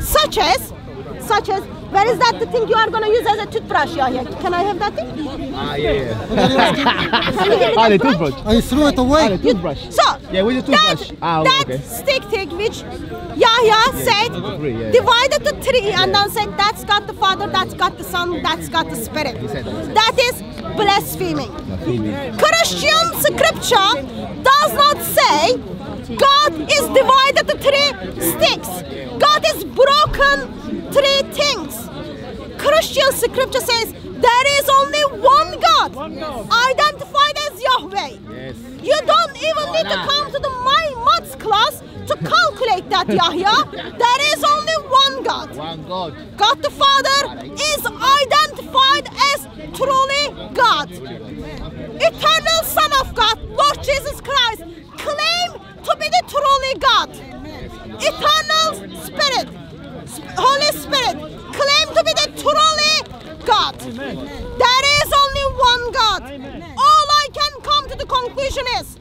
Such as, such as, where is that the thing you are going to use as a toothbrush? Yeah, yeah. Can I have that thing? Ah, yeah, yeah. <laughs> Can you give me Ah, the toothbrush. I threw it away. Toothbrush. So Yeah, with the that, toothbrush. Ah, that okay. stick thing which Yahya said three, yeah, yeah. divided the three and then said that's got the Father, that's got the Son, that's got the Spirit. said that, said That is blaspheming. Christian scripture does not say God is divided to three sticks. God is broken three things. Christian scripture says there is only one God, identified as Yahweh. Yes. You don't even need to come to the my maths class to calculate that, Yahya. <laughs> There is only one God. One God. God the Father is identified as truly God. Eternal Son of God, Lord Jesus Christ, claim to be the truly God. Eternal Spirit, Holy Spirit, claim to be the truly God. There is only one God. All I can come to the conclusion is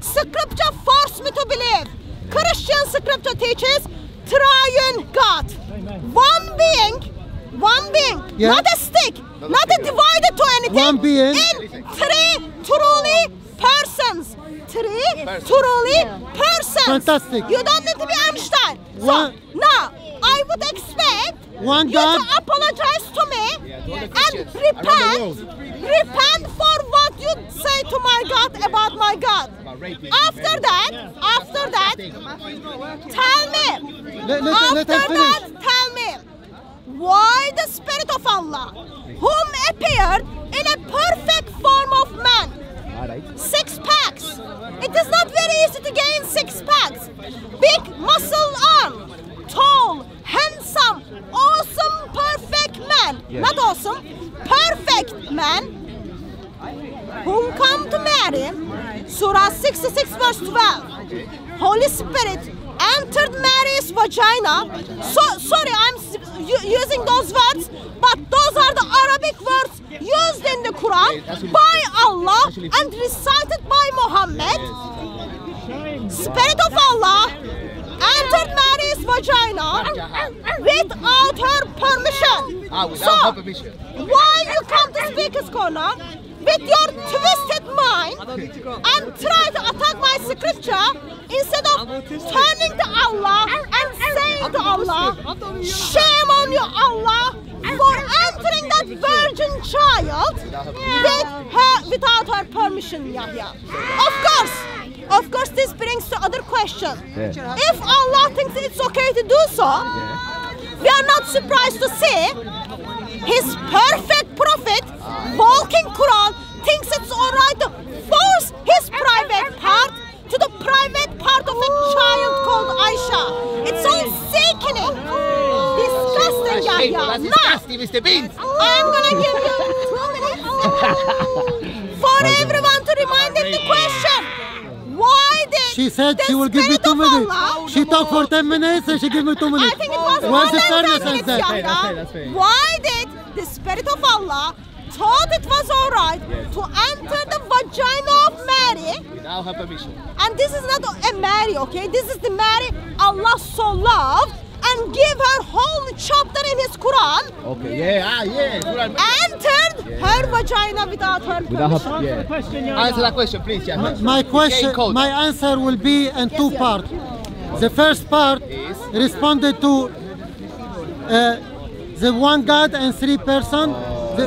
Scripture forced me to believe. Christian scripture teaches triune God. One being, one being, Yeah. not a stick, not a divided to anything. One being. In three truly persons. Three truly persons. Fantastic. You don't need to be Einstein. So, One- now, I would expect One you to apologize to me to and Christians around the repent, repent for what you say to my God about my God. After that, after that, tell me. Let, let, After let that, tell me. Why the Spirit of Allah, whom appeared in a perfect form of man, six packs. It is not very easy to gain six packs. Big muscle Not awesome, perfect man. Whom come to marry, Surah 66 verse 12. Holy Spirit entered Mary's vagina. So sorry, I'm using those words, but those are the Arabic words used in the Quran by Allah and recited by Muhammad. Spirit of Allah entered Mary's vagina without her permission. Ah, without so, her permission. why you come to Speaker's Corner with your twisted mind and try to attack my scripture instead of turning to Allah and saying to Allah, shame on you, Allah, for entering that virgin child with her, without her permission, Yahya. Of course, of course, this brings to other question. If Allah thinks it's okay to do so, we are not surprised to see his perfect prophet, walking Quran, thinks it's alright to force his private part to the private part of a child called Aisha. It's all sickening. Disgusting, That's shameful. Yahya. That's Now, disgusting, Mr. Bean. I'm gonna give you two minutes <laughs> for everyone to remind him the question. Why did She said the she will give me two minutes. Allah She talked for 10 minutes and she gave me two minutes. I think it was more Where's the than 10 fairness minutes, in that? That's fair, that's fair. Why did the Spirit of Allah thought it was alright to enter the vagina of Mary? Without her permission. And this is not a Mary, okay? This is the Mary Allah so loved and give her whole chapter in his Quran. Okay, yeah, ah, yeah. Quran. Entered her vagina without her Without permission. her, yeah. Answer that question, please, yeah. My question, my answer will be in two Yes, parts. The first part Is? responded to uh, the one God and three person. The,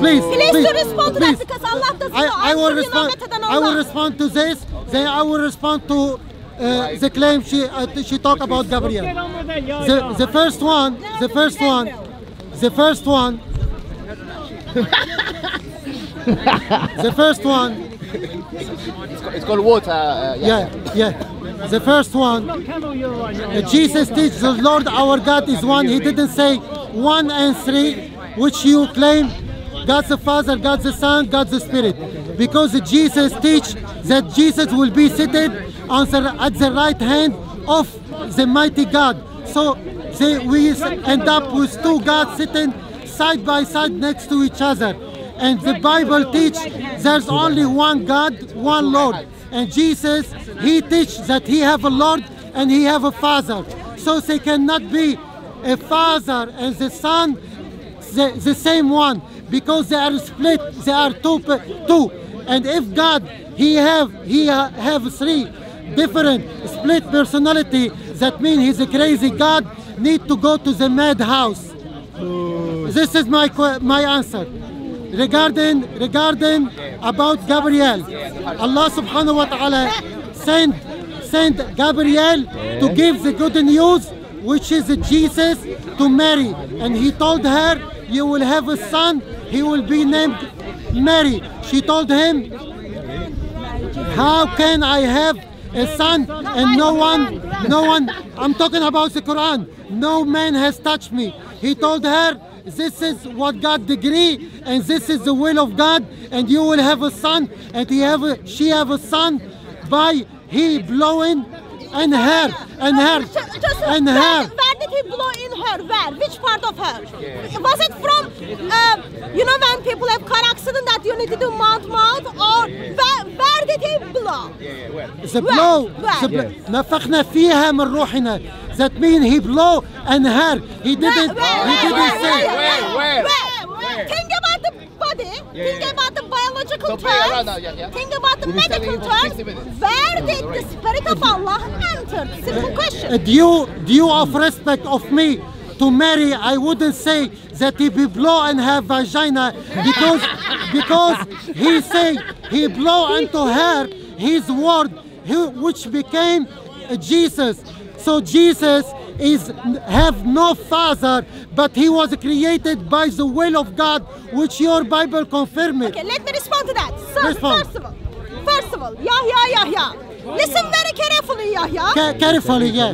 please, Please, please, to respond to please. that because Allah doesn't know. I, I I'm will sure know respond. better I will respond to this. Then I will respond to uh, the claim she uh, she talked about Gabriel. Get on with it, yo, The, the first one, the first one, the first one, <laughs> the first one, It's called water. Uh, yeah. yeah, yeah. The first one, Camel you're on, yo, uh. Jesus teaches the Lord our God is one. He didn't say one and three, which you claim God's the Father, God's the Son, God's the Spirit. Because Jesus teach that Jesus will be seated at the right hand of the mighty God. So they, we end up with two gods sitting side by side next to each other. And the Bible teach there's only one God, one Lord. And Jesus, he teach that he have a Lord and he have a Father. So they cannot be a Father and the Son the, the same one because they are split. They are two, two. And if God, he have he have three different split personality. That means he's a crazy God. Need to go to the madhouse. This is my my answer. Regarding regarding about Gabriel, Allah Subhanahu wa Taala sent sent Gabriel to give the good news, which is Jesus, to Mary, and he told her, "You will have a son. He will be named Mary." She told him, "How can I have a son and no one, no one? I'm talking about the Quran. No man has touched me." He told her, "This is what God decree, and this is the will of God, and you will have a son, and he have a, she have a son by he blowing and her and her and where, her." where did he blow in her? Where? Which part of her? Was it from, uh, you know, when people have car accident that you need to do mouth mouth, or where, where did he blow? The blow, Where? نفخنا فيها من روحنا. That mean he blow and her. He didn't. Where, He where, didn't where, say. Where, where? Where? Think about the body. Think yeah. about the biological So play around terms. now, yeah, yeah. Think about the We've been medical studying for 60 terms. minutes. Where did the spirit of Allah enter? Simple question. Uh, due, due of respect of me to marry, I wouldn't say that he be blow and have vagina because because he say he blow unto her his word, who- which became uh, Jesus. So Jesus is have no father, but he was created by the will of God, which your Bible confirm it. Okay, let me respond to that. Respond. first of all, first of all, Yahya, Yahya. Listen very carefully, Yahya. Ca- carefully, yeah.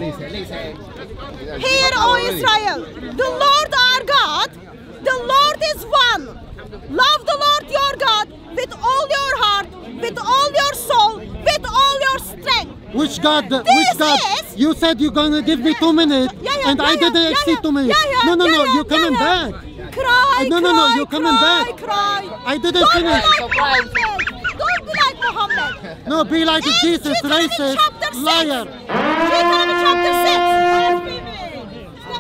Hear, O Israel, the Lord our God, the Lord is one. Love the Lord your God with all your heart, with all your soul, with all your strength. Which God? This which God? is- You said you're gonna give me two minutes, Yeah, yeah, and yeah, I didn't exceed two minutes. yeah, yeah, no, no, no, you're coming back. Cry, No, no, no, you're coming cry, back. Cry. I didn't Don't finish. be like Muhammad. Don't be like Muhammad. No, be like In Jesus, racist, liar. Deuteronomy chapter 6.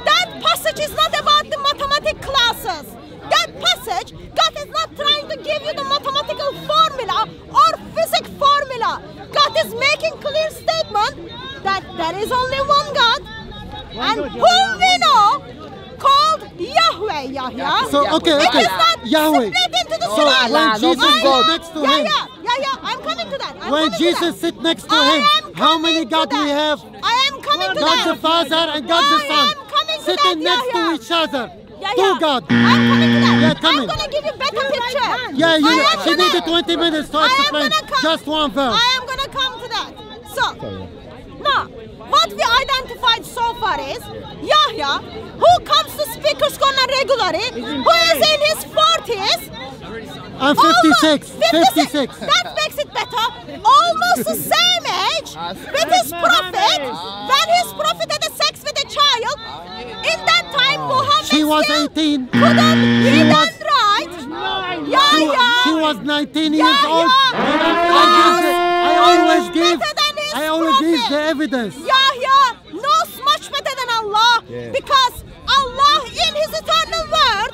That passage is not about the mathematic classes. That passage, God is not trying to give you the mathematical formula or physics formula. God is making clear statement that there is only one God and whom we know called Yahweh, Yahya. So okay, okay, is not Yahweh. split into the So when Jesus big sit next to yeah, him, yeah, yeah, yeah. I'm coming to that. I'm when Jesus that. sit next to I him, how many God we have? I am coming to God that. the Father and God the Son, am coming to sitting that, next to each other. Yeah, Two yeah. God. I'm coming to that. Yeah, coming. I'm gonna give you better picture. Yeah, you. I She gonna- needed 20 minutes to I am explain gonna come. just one verse. I am gonna come to that. So, now, what we identified so far is Yahya, who comes to Speaker's Corner regularly, who is in his 40s. I'm almost 56. 56. That makes it better. Almost the same age <laughs> with his prophet. When his prophet had a sex with a child, in that time Muhammad She was 18. couldn't She read was- and write. She, Yahya. she was 19 Yeah, years old. yeah. I, I, I always Knows give, better than his I always give the evidence. Yahya knows much better than Allah because Allah in his eternal word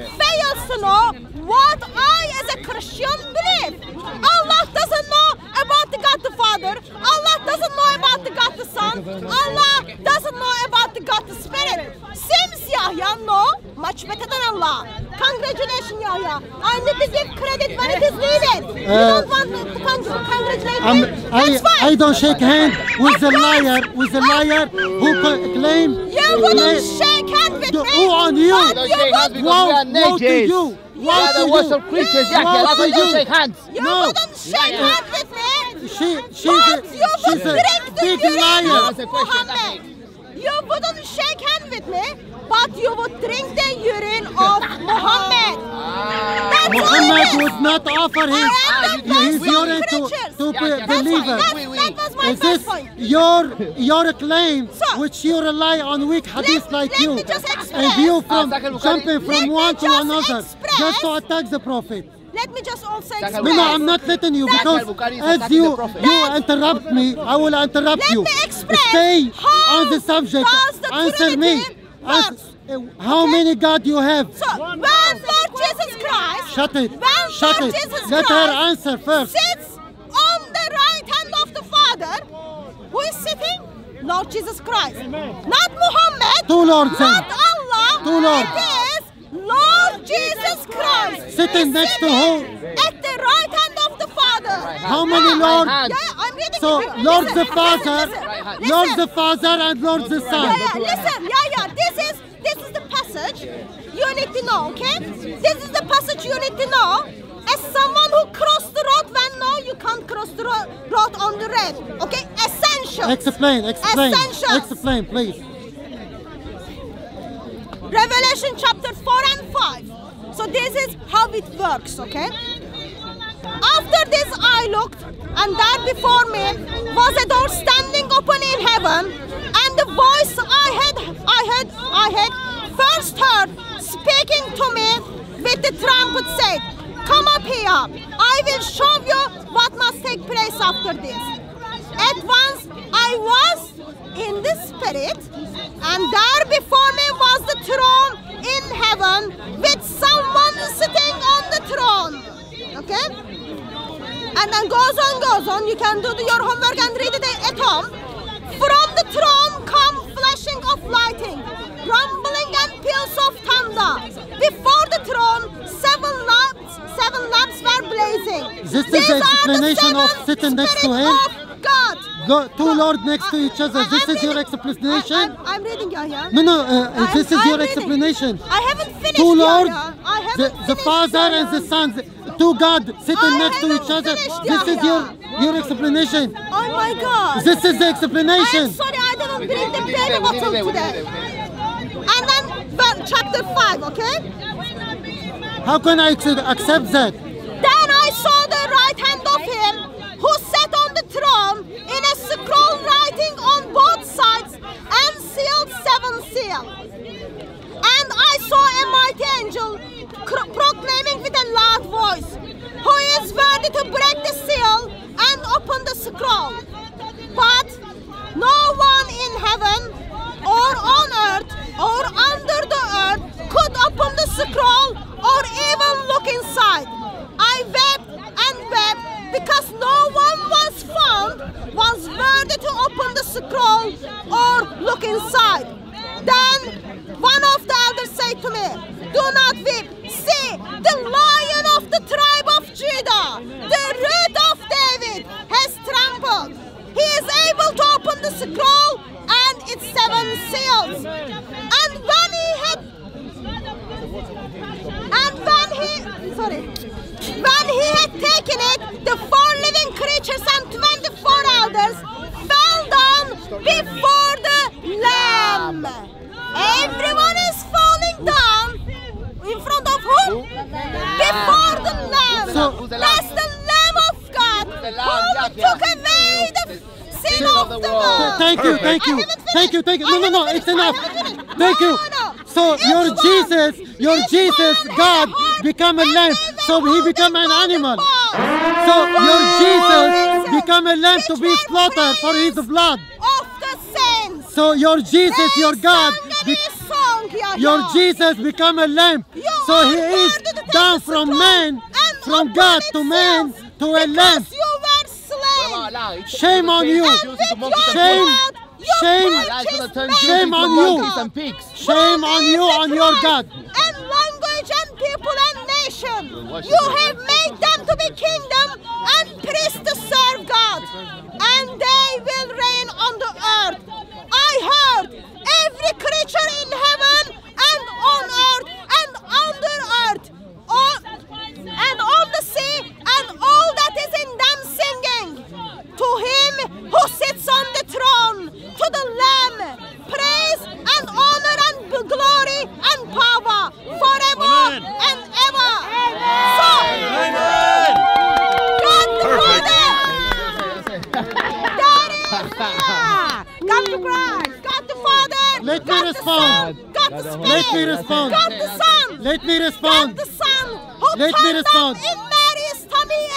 fails to know what I as a Christian believe. Allah doesn't know about the God the Father. Allah doesn't know about the God the Son. Allah doesn't know about the God the Spirit. Seems Yahya. No, much better than Allah. Congratulations, Yahya. I need to give credit when it is needed. you Uh, don't want to con- congratulate I'm, me? I, fine. I don't shake hand with the liar, with the liar who claim. You wouldn't shake hands with me. who on you? but Don't you would- Wow, we to you. We Wow are to the you. worst of creatures, yeah, Wow yeah, that's why you shake hands. You No. wouldn't shake Yeah. hands with me. She, she's a, she's a big liar. That's a question, Muhammad. You wouldn't shake hands with me, but you would drink the urine of <laughs> Muhammad. That's all Muhammad it is. would not offer his, I am the his best urine to, creatures. to Yeah, yeah, believers. That's, Oui, oui. that was my Is first this point. your your claim, Sir. which you rely on weak hadith Let- like let you, me just and you from Ah, jumping from me one to another express- just to attack the Prophet? Let me just also No. No, no, I'm not letting you because as you you interrupt me, I will interrupt Let you. me express Stay how on the subject. does the Answer me. Trinity Ans- works. uh, how many God you have? So, when Lord Jesus Christ, Shut it. when Shut Lord it. Jesus Let Christ her answer first. sits on the right hand of the Father, who is sitting? Lord Jesus Christ. Not Muhammad. Two lords. Not Allah. Two lords. It is Lord Jesus Christ. Sitting He's next to sitting who? At the right hand of the Father. How many Right lords? hand. Yeah, I'm reading So it to you. Lord the Father, listen, listen, Lord the Father, and Lord the Son. Yeah, yeah, listen, yeah, yeah. This is this is the passage you need to know, okay? This is the passage you need to know. As someone who crossed the road, when no, you can't cross the road, road on the red, okay? Essential. Explain, explain, Essentials. explain, please. Revelation chapter 4 and 5. So this is how it works, okay? After this I looked, and there before me was a door standing open in heaven, and the voice I had I had I had first heard speaking to me with the trumpet said, Come up here, I will show you what must take place after this. At once I was in the spirit, and there before me was the throne in heaven with someone sitting on the throne. Okay? And then goes on, goes on. You can do the- your homework and read it at home. From the throne come flashing of lighting, rumbling and peals of thunder. Before the throne, seven lamps, seven lamps were blazing. This is These the explanation of seven sitting next to him? Of God. Go, two So, lords next to each other. I- This I'm is your explanation? I, I'm, I'm reading, Yahya. No, no, uh, I'm- this is I'm your reading. explanation. I haven't finished. Two lords, Yahya. I haven't the, the finished, Father and the Yahya. Son, two God sitting I next to each other. finished, This is your your explanation. Oh my God. This is the explanation. I'm explanation. sorry, I didn't bring the it, we need baby it, we need bottle it, we need today. it, we need it. And then ver- chapter 5, okay? How can I accept that? Then I saw the right hand of him who sat on the throne in a scroll writing on both sides and sealed seven seals. And I saw a mighty angel proclaiming with a loud voice, Who is worthy to break the seal and open the scroll? But no one in heaven or on earth or under the earth could open the scroll or even look inside. I wept and wept because no one was found was worthy to open the scroll or look inside. Then one of the elders said to me, Do not weep. See, the lion of the tribe of Judah, the root of David, has trampled. He is able to open the scroll and its seven seals. And when he had and when he sorry when he had taken it, the four living creatures and twenty-four elders fell down before the Lamb. Everyone is falling down in front of whom? Before the Lamb. So- Who's the Lamb? That's the Lamb of God the Lamb? who Yeah, yeah. took away the sin sin of of the the world. world. Thank you, thank I you, haven't thank you, thank you. No, no, no, it's enough. Thank you. So your Jesus, your Jesus, God, had a heart become a lamb. So he become an animal. So your Jesus become a lamb to be slaughtered for his blood. Of the saints. So your Jesus, your God, sang be- a song, Yahya. your Jesus become a lamb. So he is worthy down from man, from God to man to a lamb. Because you were slain. Shame on you. And with your Shame. Blood You Shame- My life's gonna turn purchased Jews Shame on you. monkeys and pigs. Shame on you, on your God. And language and people and nation. You have made them to be kingdom and priests to serve God. And they will reign on the earth. I heard every creature in heaven and on earth and under earth. All, and on the sea and all that him who sits on the throne, to the Lamb, praise and honor and glory and power forever and ever. Amen. So, God the Father, God is God the Christ, God the Father, Let me God the. Son, God the Spirit, Let me respond. God the Son, Let me God respond. the Son, who Let me respond. up in Mary's tummy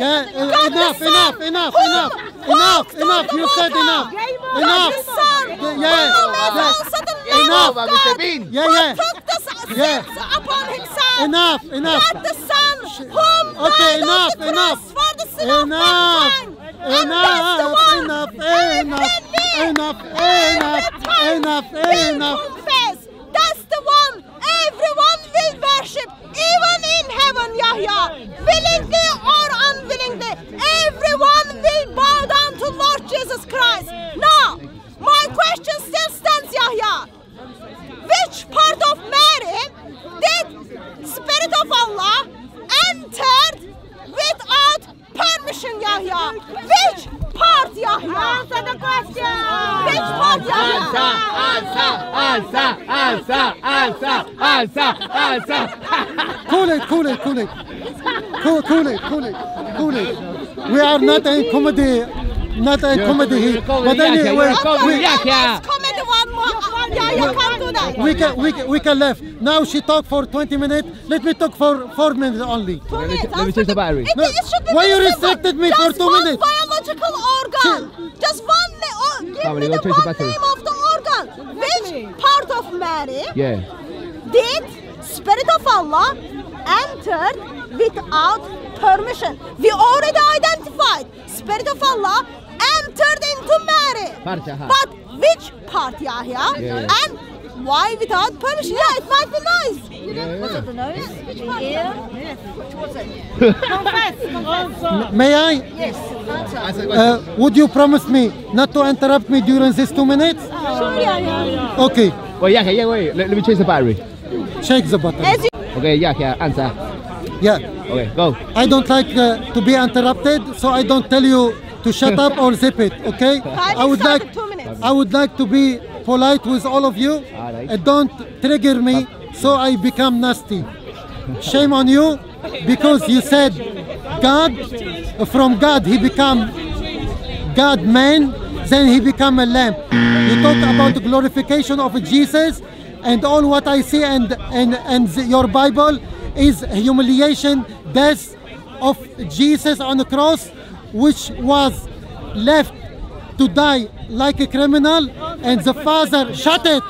as a baby. Yeah, uh, God the enough, Son, enough, enough, whom enough, walked enough, on enough. the You said water. enough. God Enough. the Son, Yeah, whom yeah, is yeah. also the Lamb Enough. of Mr. God, Bean. Yeah, who yeah. took the sins Yeah. upon himself. Enough, enough. God the Son, whom Okay, died on enough, the cross enough. for the sin of Enough. mankind. And that's the Enough, one enough, every enough, knee, enough, every enough, tongue enough, will enough. confess. That's the one everyone will worship, even in heaven, Yahya. Willingly or unwillingly, everyone will bow down to Lord Jesus Christ. Now, my question still stands, Yahya. Which part of Mary did Spirit of Allah entered without permission, Yahya? Which part, Yahya? Answer the question. Which part, Yahya? Answer, answer, answer, answer, answer, answer. Cool it, cool it, cool it. Cool, cool it, cool it, cool it. We are not in comedy, not in comedy here. But anyway, Okay, we, let's comedy one more. Yeah, you can't do that. we can we can, we can left. Now she talked for 20 minutes. Let me talk for four minutes only. Two minutes. let me change the battery. It, No, it be why you very restricted me for Just two one minutes? biological organ. Just one. na- Oh, give Family, me the change the one name of the organ. Which part of Mary Yeah. did Spirit of Allah entered without permission? We already identified Spirit of Allah entered into Mary. Farjaha. But which part, Yahya? Yeah. And why without permission? Yeah, it might be nice. What's it, the nose? The ear? Which was it? Confess, confess. May I? Yes, answer. Uh, would you promise me not to interrupt me during these two minutes? Sure, Yahya. Okay, Wait, yeah, yeah, wait. Let, let me change the battery. shake the button. Okay, yeah, yeah, answer. Yeah. Okay, go. I don't like uh, to be interrupted, so I don't tell you to shut up or zip it. Okay? Time I would started, like two minutes. I would like to be polite with all of you Alright. and don't trigger me so I become nasty. Shame on you because you said God from God he become God man then he become a lamb. You talk about the glorification of Jesus and all what I see and and and the- your Bible is humiliation death of Jesus on the cross which was left to die like a criminal and the father shut it.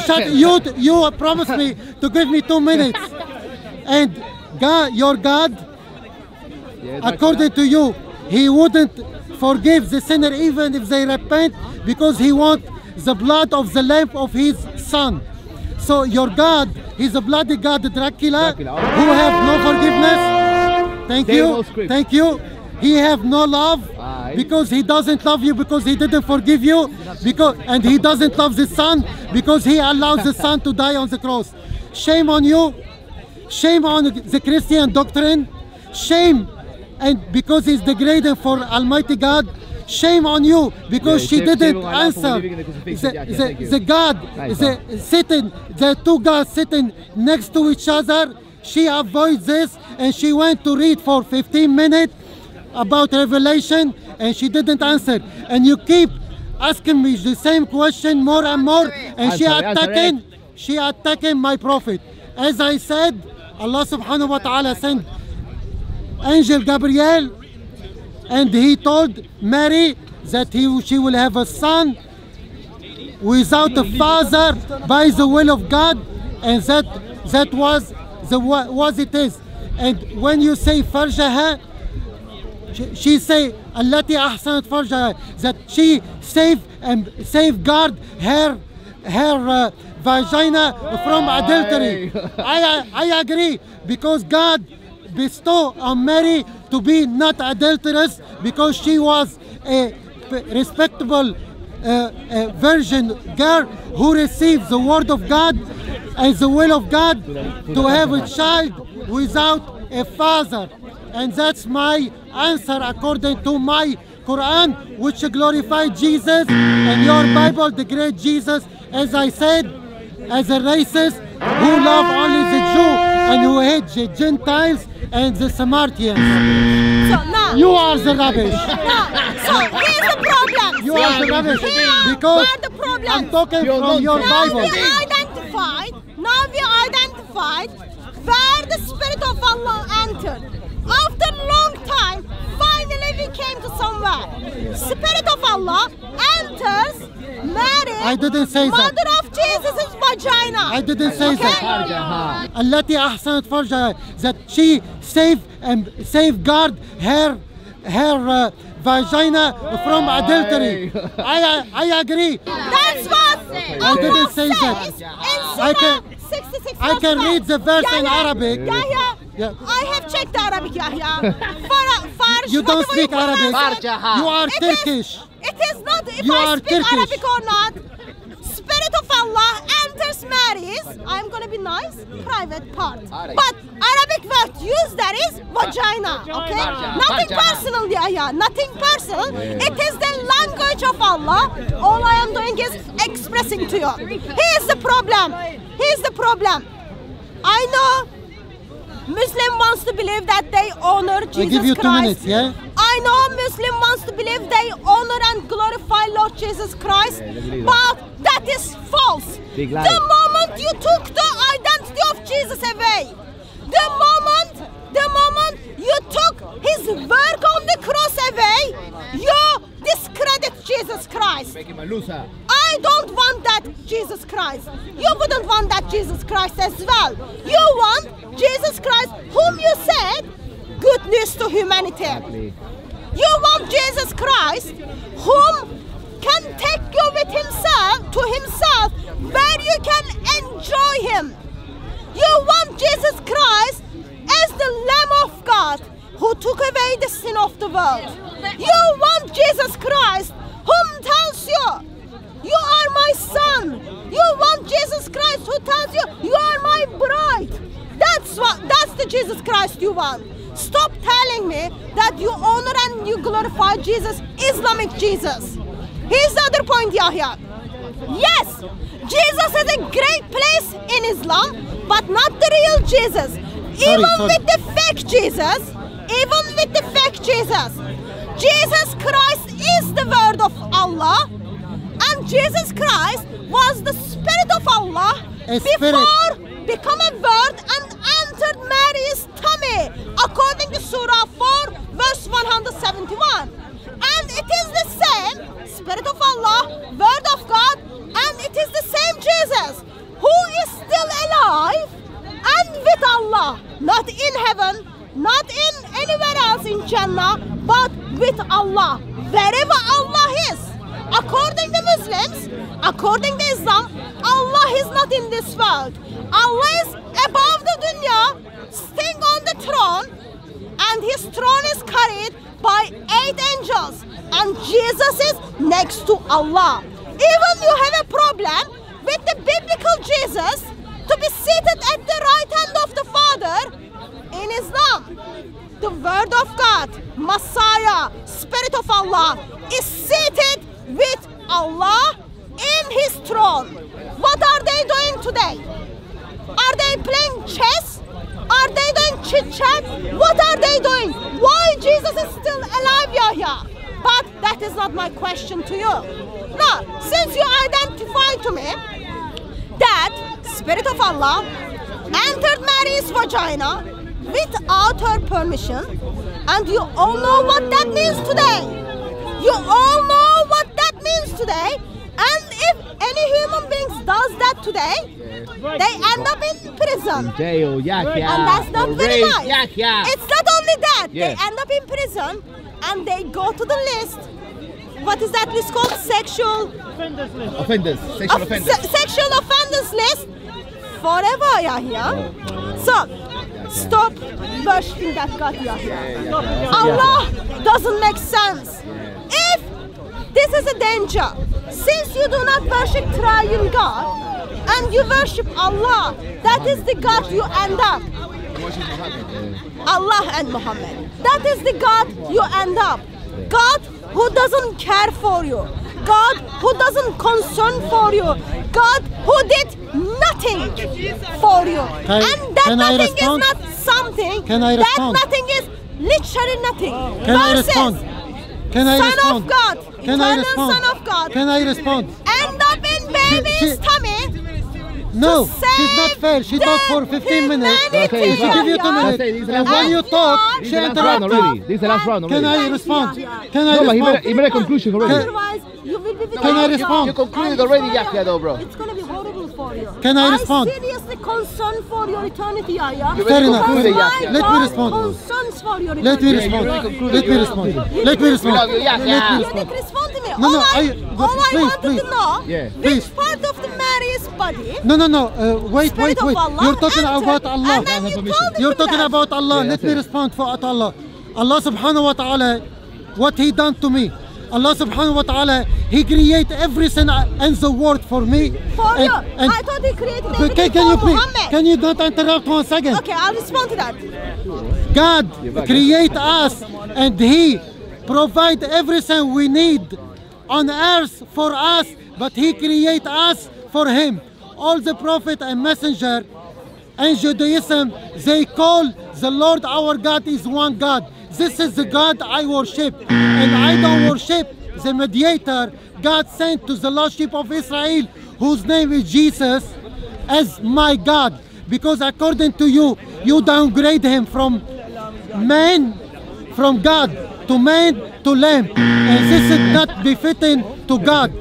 Shut you you promised me to give me two minutes. And God your God, according to you, he wouldn't forgive the sinner even if they repent because he want the blood of the lamb of his son. So your God, he's a bloody God, Dracula, Dracula. who have no forgiveness. Thank you. Thank you. He have no love because he doesn't love you because he didn't forgive you because and he doesn't love the son because he allows the son to die on the cross. Shame on you. Shame on the Christian doctrine. Shame and because he's degrading for Almighty God. Shame on you because Yeah, she shame- shame didn't on answer. the crucifixion. The, Yeah, yeah, the- the God, Nice the sitting, the two gods sitting next to each other. She avoids this and she went to read for 15 minutes about Revelation and she didn't answer. And you keep asking me the same question more and more and she Answer it, answer attacking, she attacking my prophet. As I said, Allah subhanahu wa ta'ala sent angel Gabriel and he told Mary that he, she will have a son without a father by the will of God. And that that was the was it is. And when you say farjaha she, say allati ahsanat farjaha that she save and safeguard her her uh, vagina from adultery. I, I agree because God bestow on Mary to be not adulterous because she was a respectable uh, uh, virgin girl who received the word of God as the will of God to have a child without a father. And that's my answer according to my Quran, which glorify Jesus, and your Bible, the great Jesus, as I said, as a racist who love only the Jew and who hate the Gentiles and the Samaritans. So now, You are the rubbish. now, so here's the problem. You are the rubbish Here because are the problems. I'm talking You're from your the- now Bible. we identified, now we identified where the Spirit of Allah entered. After a long time, finally we came to somewhere. Spirit of Allah enters Mary, I didn't say that. mother of Jesus' vagina. I didn't say Okay? that. التي أحسنت فرجها that she save and safeguard her her uh, vagina from adultery. I I agree. That's what I Allah didn't say says that. in I Surah can- 66 I can verse read the verse in Yahya, Arabic. Yeah. I have checked Arabic, Yahya. Far, Farsh, You don't speak Arabic. Farjaha. You are It is- Turkish. it is not if You I are speak Turkish. Arabic or not. Spirit of Allah enters Mary's. I'm gonna be nice. Private part. But Arabic word used there is vagina. Okay. Vagina. Nothing Vagina. personal, Yahya. Nothing personal. It is the language of Allah. All I am doing is expressing to you. Here's the problem. Here's the problem. I know Muslim wants to believe that they honor Jesus give you two Christ. minutes, yeah? I know Muslim wants to believe they honor and glorify Lord Jesus Christ, but that is false. The moment you took the identity of Jesus away, the moment, the moment you took his work on the cross away, you discredit Jesus Christ. Make him a loser. I don't want that Jesus Christ. You wouldn't want that Jesus Christ as well. You want Jesus Christ, whom you said good news to humanity. You want Jesus Christ, whom can take you with himself to himself, where you can enjoy him. You want Jesus Christ as the Lamb of God who took away the sin of the world. You want Jesus Christ whom tells you, You are my son. You want Jesus Christ who tells you, You are my bride. That's what that's the Jesus Christ you want. Stop telling me that you honor and you glorify Jesus, Islamic Jesus. Here's the other point, Yahya. Yes, Jesus is a great place in Islam, but not the real Jesus. Even sorry. with the fake Jesus, even with the fake Jesus, Jesus Christ is the word of Allah, and Jesus Christ was the Spirit of Allah A spirit. before become a word and entered Mary's tummy, according to Surah 4, verse 171. And it is the same Spirit of Allah, Word of God, and it is the same Jesus who is still alive and with Allah, not in heaven, not in anywhere else in Jannah, but with Allah, wherever Allah is. According to Muslims, according to Islam, Allah is not in this world. Allah is above the dunya, staying on the throne, and his throne is carried by eight angels, and Jesus is next to Allah. Even you have a problem with the biblical Jesus to be seated at the right hand of the Father in Islam. The Word of God, Messiah, Spirit of Allah, is seated with Allah in His throne. What are they doing today? Are they playing chess? Are they doing chit chat? What are they doing? Why Jesus is still alive, Yahya? But that is not my question to you. Now, since you identify to me that Spirit of Allah entered Mary's vagina without her permission, and you all know what that means today. You all know what that means today. And if any human beings does that today, they end up in prison. Jail, Yahya. And that's not very nice. Yahya. It's not only that, Yeah. they end up in prison and they go to the list. What is that list called? Sexual Offenders, sexual of- offenders. se- sexual offenders list forever, Yahya. So, stop worshipping that God, Yahya. Allah doesn't make sense. If this is a danger, since you do not worship triune God and you worship Allah, that is the God you end up. Allah and Muhammad. That is the God you end up. God who doesn't care for you. God who doesn't concern for you. God who did nothing for you. Can- and that nothing is not something. Can I that nothing is literally nothing. Can I respond? Can I Son respond? of God. Can I respond? Son of God. Can I respond? End up in baby's she- tummy. No, she's not fair. She talked for 15 minutes. Okay, She give you two minutes. Say, this is the And when you talk, This she This is the last round interrupts. already. This is the last round Can. I respond? Can I No, but he made, respond? a- he made a conclusion already. Otherwise, you will be Can I respond? You concluded already, it's gonna- though, bro. It's gonna be horrible for you. Can I respond? I seriously concerned for your eternity, Yahya. You Fair already enough. concluded, Because Yahya. my Let me God respond. Concerns for your Let me respond. you already concluded. Let me respond. Let me respond. love you, yeah, Let yeah. me You respond. didn't respond to me. No, all no, I, I- all I please, wanted please. to know Yeah. Please. which part of the Mary's body No, no, no. Uh, wait, Spirit wait, wait. You're talking entered, about Allah. You You're talking them. about Allah. Yeah, Let me it. respond for Allah. Allah subhanahu wa ta'ala, what he done to me. Allah subhanahu wa ta'ala, he create everything in the world for me. For And- you. and- I thought he created Can, everything can you for please, Muhammad. can you not interrupt one second? Okay, I'll respond to that. God create us and He provide everything we need on earth for us, but He create us for Him. All the prophet and messenger and Judaism, they call the Lord our God is one God. This is the God I worship, and I don't worship the mediator God sent to the lost sheep of Israel, whose name is Jesus, as my God. Because according to you, you downgrade him from man, from God to man to lamb, and this is not befitting to God.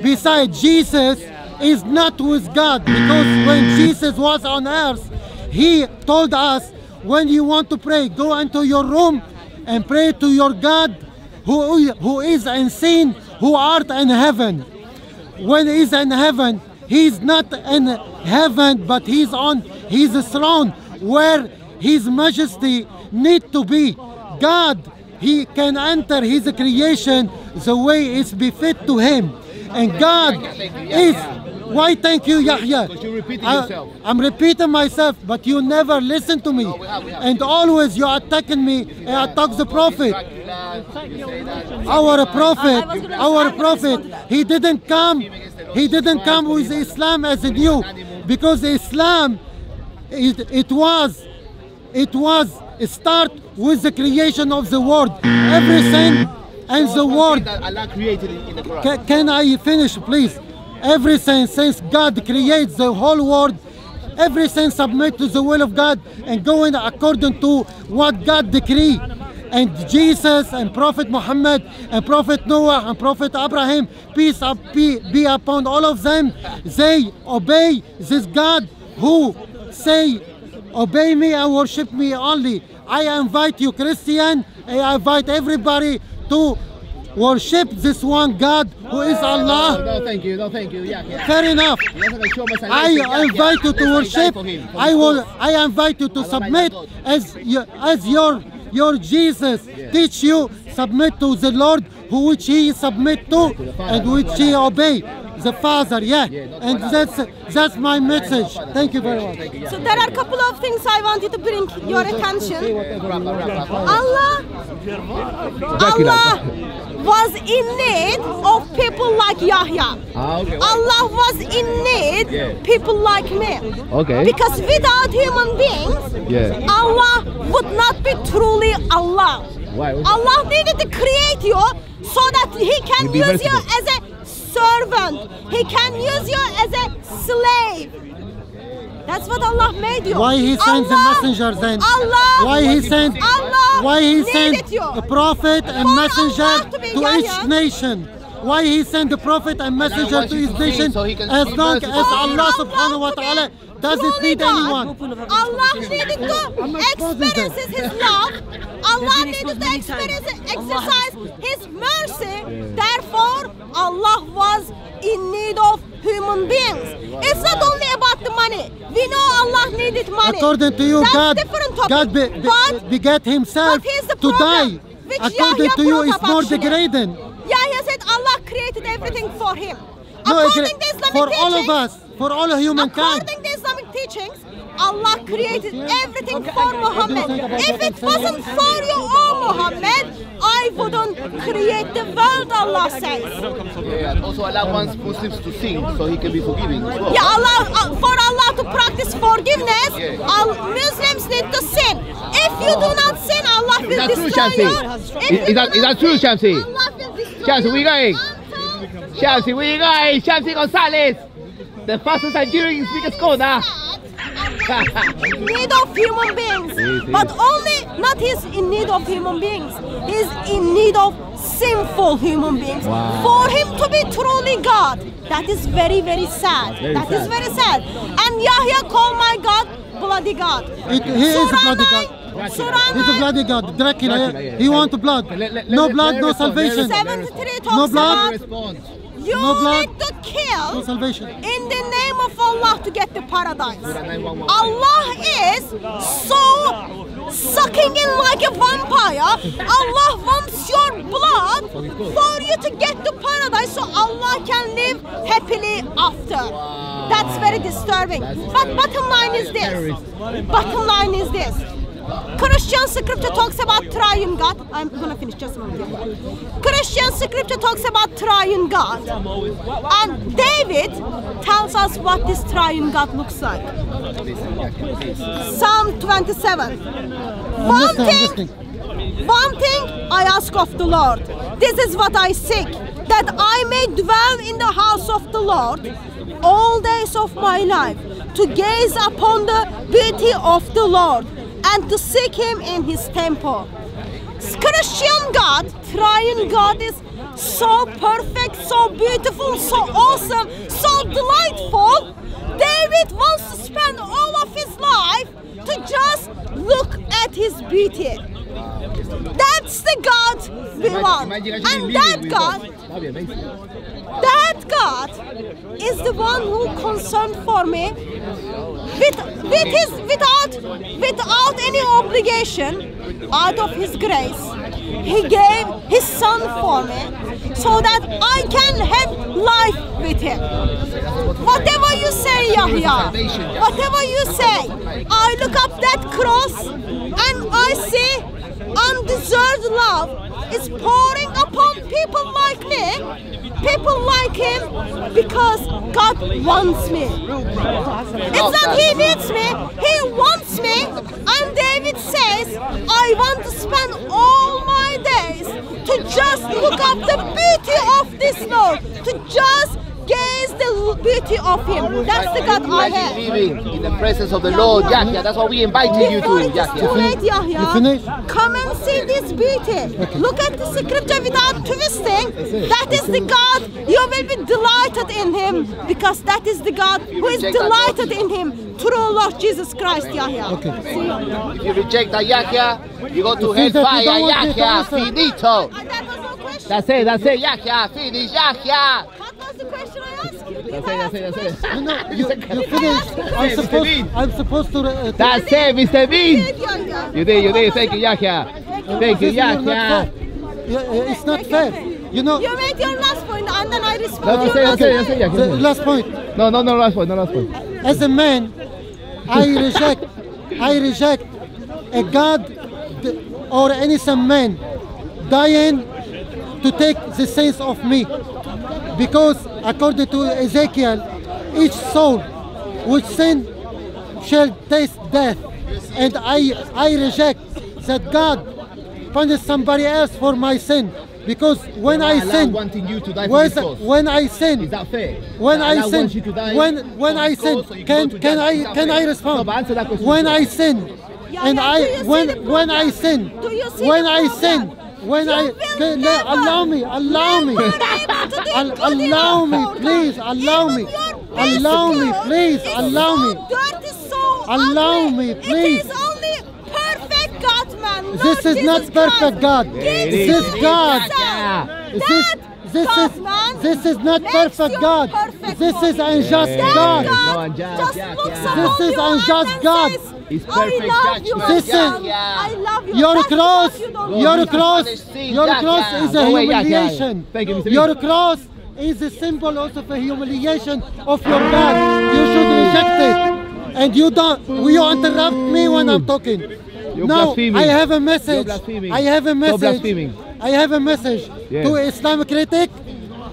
Besides, Jesus is not with God because when Jesus was on earth, he told us when you want to pray, go into your room and pray to your God who, who is unseen, who art in heaven. When he's in heaven, he's not in heaven, but he's on his throne where his majesty need to be. God, he can enter his creation the way it's befit to him. And God is why thank you, Yahya. You're repeating I-. I'm repeating myself, but you never listen to me. we have, we have. And always you are attacking me and attack the prophet. Our prophet, was gonna- I our prophet, respond to that. he didn't come, he didn't come with Islam as a new, because Islam, it, it was, it was start with the creation of the world. Everything and the world that Allah created in, the Quran. Ca- can I finish, please? Everything since God creates the whole world, everything submit to the will of God and going according to what God decree. And Jesus and Prophet Muhammad and Prophet Noah and Prophet Abraham, peace be, be upon all of them, they obey this God who say, obey me and worship me only. I invite you, Christian, I invite everybody to worship this one God who is No, Allah. no, thank you. No, thank you. Yeah, yeah. Fair enough. Let's have a show must I invite you to worship. for him, for I will. I invite you to submit as as your your Jesus teach you submit to the Lord who which he submit to and which he obey the Father. Yeah, and that's that's my message. Thank you very much. So there are a couple of things I wanted to bring your attention. Wrap up, wrap up. Allah, Allah was in need of people like Yahya. Ah, okay. Allah was in need Yeah. people like me. Okay. Because without human beings, Yeah. Allah would not be truly Allah. Why? Allah needed to create you so that He can You'd be use you as a servant. He can use you as a slave. That's what Allah made you. Why he sent the messenger then? Allah. Why he sent? Allah Why he sent you. a prophet and For messenger to to each nation? Why he sent the prophet and messenger wants to you each nation so as long as merciful. Allah subhanahu wa Allah to be ta'ala doesn't need God. anyone. Allah needed to experience His love. Allah needed to experience, exercise His mercy. Therefore, Allah was in need of human beings. It's not only about the money. We know Allah needed money. According to you, That's God, different topic. God be, be, but begat Himself but to die. According Yahya to you, up more degrading. Yahya said Allah created everything for him. No, According agree- to Islamic for all of teachings- us, for all of humankind. According to Islamic teachings, Allah created everything for Muhammad. If it wasn't for you, oh Muhammad, I wouldn't create the world, Allah says. Yeah, also Allah wants Muslims to sing so he can be forgiving as well. Yeah, Allah, uh, for Allah to practice forgiveness, Yeah. all Muslims need to sin. If you do not sin, Allah will destroy you. Is- If you is do that- not true, sin, Shamsi? Allah will destroy Shamsi, you. where you going? Until Shamsi, where you going? Shamsi Gonzalez, the fastest Nigerian Speakers Corner. need of human beings. But only not he's in need of human beings. He's in need of sinful human beings. For him to be truly God. That is very, very sad. That is very sad. And Yahya called my God bloody God. It, he is a bloody God. Surah He's a bloody God. Dracula, Dracula, yeah. he want blood. Let- let- no blood, no salvation. respond. 73 No blood. about Respond. You No need to No kill salvation. in the name of Allah to get the paradise. 911. Allah is so sucking in like a vampire. Allah wants your blood for you to get to paradise so Allah can live happily after. That's very disturbing. But bottom line is this. Bottom line is this. Christian scripture talks about triune God. I'm gonna finish just a moment. Christian scripture talks about triune God. And David tells us what this triune God looks like. Psalm 27. I'm One thing, one thing I ask of the Lord. This is what I seek, that I may dwell in the house of the Lord all days of my life, to gaze upon the beauty of the Lord and to seek him in his temple. Christian God, triune God is so perfect, so beautiful, so awesome, so delightful. David wants to spend all of his life to just look at his beauty. That's the God we want. And that God, That'd be amazing. that God is the one who concerned for me with, with his, without, without any obligation, out of his grace. He gave his son for me so that I can have life with him. Whatever you say, Yahya, whatever you say, I look up that cross and I see undeserved love is pouring upon people like me, people like him, because God wants me. It's not He needs me, He wants me. And David says, I want to spend all my days to just look up the beauty of this Lord, to just gaze the beauty of Him. That's the God I Imagine have. living in the presence of the Lord, Yahya. That's what we invited you to, it is too Yahya. late, Yahya, You finished? come and see this beauty. Look at the scripture without twisting. That is the God. You will be delighted in Him because that is the God who is delighted in Him through Lord Jesus Christ, Yahya. Okay. If you reject that Yahya, you go to It seems that you hellfire, don't want me to Yahya. listen. Finito. And that was no question. That's it, that's it, Yahya. Finish, Yahya. What was the question I asked you? That's I it, that's it, that's it. question? No, no, <laughs> you, you finished. I'm supposed, I'm supposed to. Uh, to That's it, Mr. Bean. You did, you did. Thank you, Yahya. Thank you, This is Yahya. Yeah, uh, it's not fair. You know, You made your last point and then I respect No, your last that's it, that's point. the last point. No, no, no, last one, no, last one. As a man, I reject, I reject a God th- or innocent man dying to take the sins of me. Because according to Ezekiel, each soul which sin shall taste death. And I, I reject that God punish somebody else for my sin. Because when I Allah sin, wanting you to die when, this when I sin, Is that fair? when That I Allah sin, you to die when when I sin, so can can. I can fair? I respond? No, but answer that question When. I sin, Yeah, and yeah, I do you see when when I sin, Do you see when the I sin, when You I will can- never, allow me, allow me, able to do Al- good allow me, please, allow me. Allow me, please, allow me. Dirty, so Allow me, please. It is only perfect God. Lord This is not perfect Christ. God. Give. This me God. yourself. This this God, is man, this is not perfect God. perfect This is unjust Yeah. God. No, unjust, just yeah, looks yeah. This is unjust and God. Says, It's I perfect love you, judgment. my This is- son. Yeah. I love you. Your That's cross, you your cross, your yeah, cross yeah. is a Go away, yeah, yeah. humiliation. Thank you, Mr. Your cross is a symbol also for humiliation of your God. You should reject it. And you don't, you interrupt me when I'm talking. You're now, blaspheming. I have a message. I have a message. I have a message Yeah. to Islamic critic.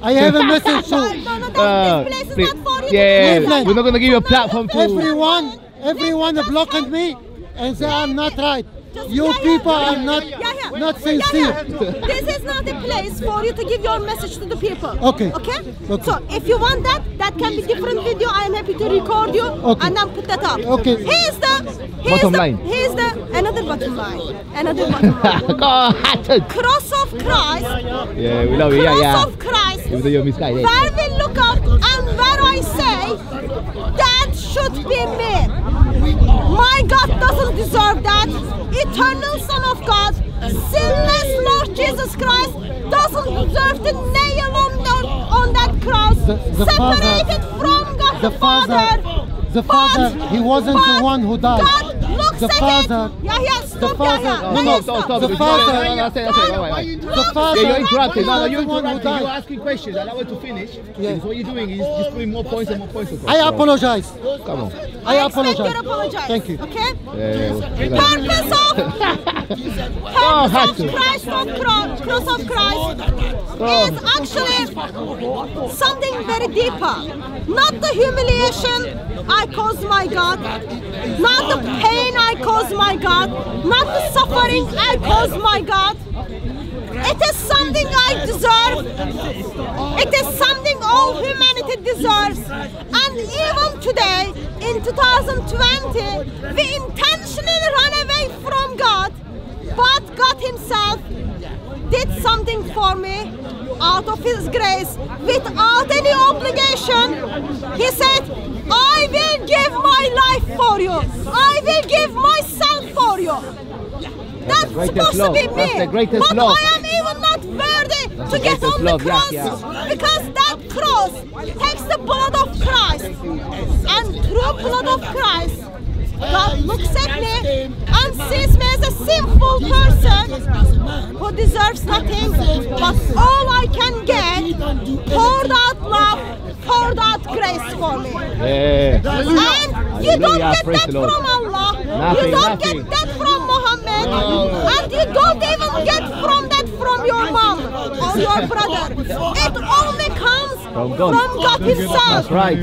I have a <laughs> message No, to no, no, Uh, this place is please- not for you. yeah, to yeah, we're not gonna give you a platform to. everyone. Everyone blocking me and say I'm not right. Just- You yeah, yeah, people yeah, are yeah, not yeah, yeah. not sincere. yeah. This is not a place for you to give your message to the people. Okay. Okay? Okay. So if you want that, that can be different video. I am happy to record you Okay. and then put that up. Okay. Here's the here's Bottom the, line. Here's the another bottom line. Another <laughs> bottom line. Cross of Christ. Yeah, we love you. Yeah, Cross yeah. of Christ. Even though you're misguided. Where we look up and where I say that should be me. My God doesn't deserve that. Eternal Son of God, sinless Lord Jesus Christ doesn't deserve the nail on, on, on that cross. The- the Father- Separated from God the the, Father- the Father, he wasn't the one who died. The at Father-. Yeah, yeah, stop, Father- yeah. No, no, Stop, stop, The father- No, no, that's it, that's it. Wait, wait. The Father, Yeah, you're interrupting. No, no, you're the interrupting. You're asking questions. I want to finish. Because what you're doing is just putting more points and more points across. I apologize. Come on. I I apologize. you apologize. Thank you. Okay? Yeah, yeah. Purpose of <laughs> Oh, purpose of. Christ of cross, cross of Christ is oh. actually something very deeper. Not the humiliation I caused my God, not the pain I caused my God, not the suffering I caused my God. It is something I deserve. It is something all humanity deserves. And even today, in 2020, we intentionally run away from God. But God Himself did something for me out of His grace without any obligation. He said, I will give my life for you. I will give myself for you. That's supposed love. to be me. That's the greatest but love. I am even not worthy That's to get on the love, yeah, cross yeah. because that cross takes the blood of Christ. And through blood of Christ, God looks at me and sees me as a sinful person who deserves nothing, but all I can get poured out love, poured out grace for me. Yeah. And you don't get that from Allah. Nothing, you don't nothing. get that from Muhammad. And you don't even get from that from your mom or your brother. It only comes From God. from God Himself. That's right.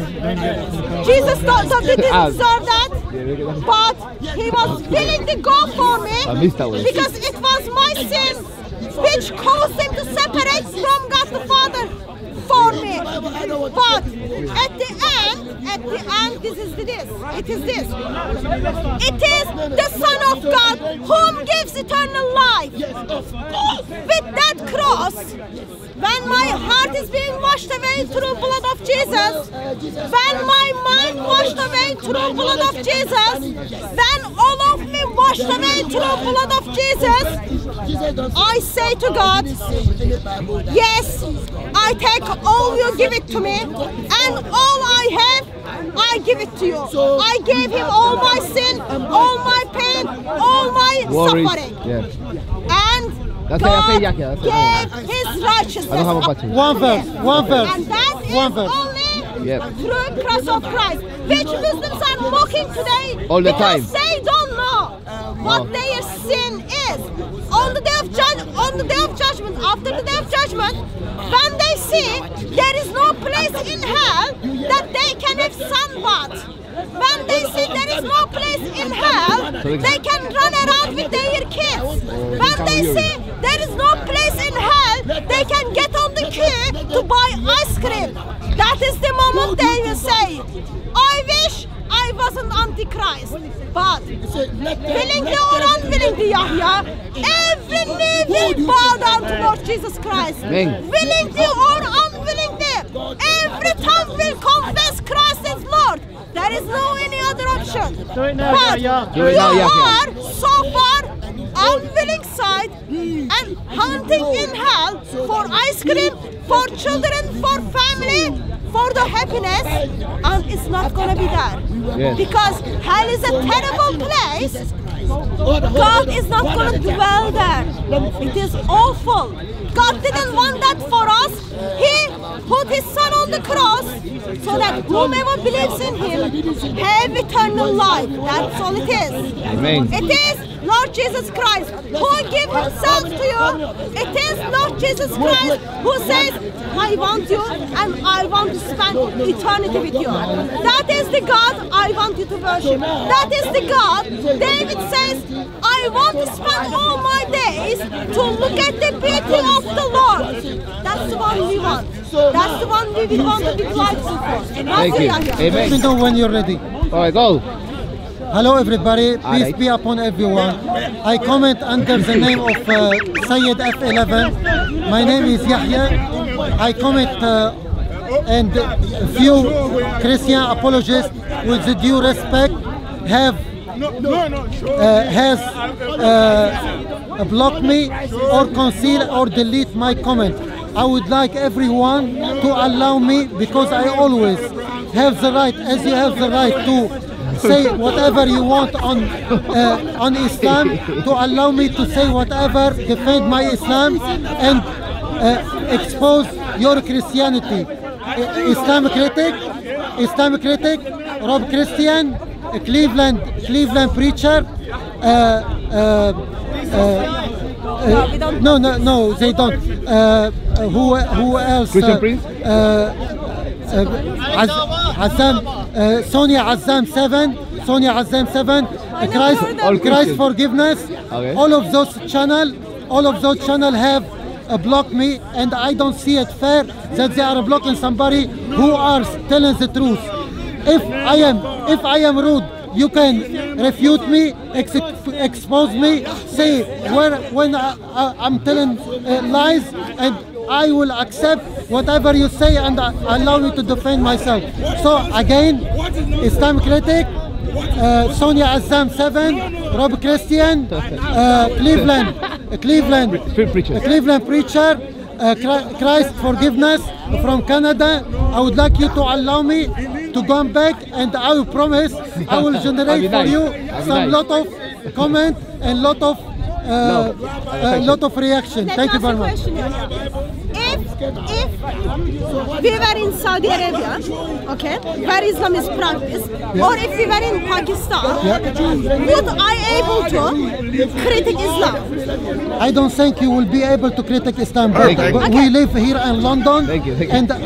Jesus didn't Ah. deserve that. But He was willing to go for me I missed that one. because it was my sin which caused Him to separate from God the Father for me. But at the end, at the end, this is this. It is this. It is the Son of God whom gives eternal life. With that cross, when my heart is being washed away through blood of Jesus, when my mind washed away through blood of Jesus, when all of me washed away through the blood of Jesus, I say to God, yes, I take all you give it to me, and all I have, I give it to you. I gave him all my sin, all my pain, all my suffering. Yeah. And That's it, that's it, God Yaki, that's it. gave his righteousness. I don't have a button. One verse, one verse, and that is one verse. only Yeah. through cross of Christ, which Muslims are mocking today All the because time. they don't know what No. their sin is. On the day of judge, on the day of judgment, after the day of judgment, when they see there is no place in hell that they can have sunbath. When they see there is no place in hell, they- can run around with their kids. When they see there is no place in hell, they can get on the queue to buy ice cream. That is the moment they will say, I wish I wasn't Antichrist. But willingly or unwillingly, Yahya, every knee will bow down to Lord Jesus Christ. Willingly or unwillingly, every tongue will confess Christ as Lord. There is no any other option. Do it now, but Yahya. Do it you now, Yahya. are so far unwilling side and hunting in hell for ice cream, for children, for family, for the happiness, and it's not gonna be there. Yes. Because hell is a terrible place. God is not gonna dwell there. It is awful. God didn't want that for us. He put his son the cross so that whomever believes in him have eternal life. That's all it is. Amen. It is Lord Jesus Christ who gave himself to you. It is Lord Jesus Christ who says, I want you and I want to spend eternity with you. That is the God I want you to worship. That is the God. David says, I want to spend all my days to look at the beauty of the Lord. That's the one we want. That's the one we will want to be grateful. Thank you. Let me Amen. know when you're ready. All right, go. Hello everybody, peace Alright. be upon everyone. I comment under the name of uh, Sayed F11. My name is Yahya. I comment uh, and a few Christian apologists with the due respect have uh, has uh, blocked me or conceal or delete my comment. I would like everyone to allow me because I always have the right, as you have the right to say whatever you want on uh, on Islam, to allow me to say whatever, defend my Islam and uh, expose your Christianity. Islam critic, Islam critic, Rob Christian, Cleveland Cleveland preacher. Uh, uh, no, no, no, they don't. Uh, uh, who, who else? Christian uh, Prince? uh, uh, Az- Azam, uh, Sonia Azam 7, Sonia Azam 7, uh, Christ, All Christ Forgiveness. Okay. All of those channel, all of those channel have uh, blocked me, and I don't see it fair that they are blocking somebody who are telling the truth. If I am, if I am rude, you can refute me, ex- expose me, say where when I, I'm telling uh, lies, and I will accept whatever you say and uh, allow me to defend myself. So again, Islam critic, uh, Sonia Azam 7, Rob Christian, uh, Cleveland, uh, Cleveland, preacher. Cleveland preacher, uh, Christ forgiveness from Canada. I would like you to allow me to come back, and I will promise I will <laughs> generate be for you some nice. lot of comment and lot of uh, uh, lot of reaction. Let Thank you very much. If if we were in Saudi Arabia, okay, where Islam is practiced, or if we were in Pakistan, would I able to critic Islam? I don't think you will be able to critic Istanbul, Thank you. but Okay. we live here in London, Thank you, thank you. and I,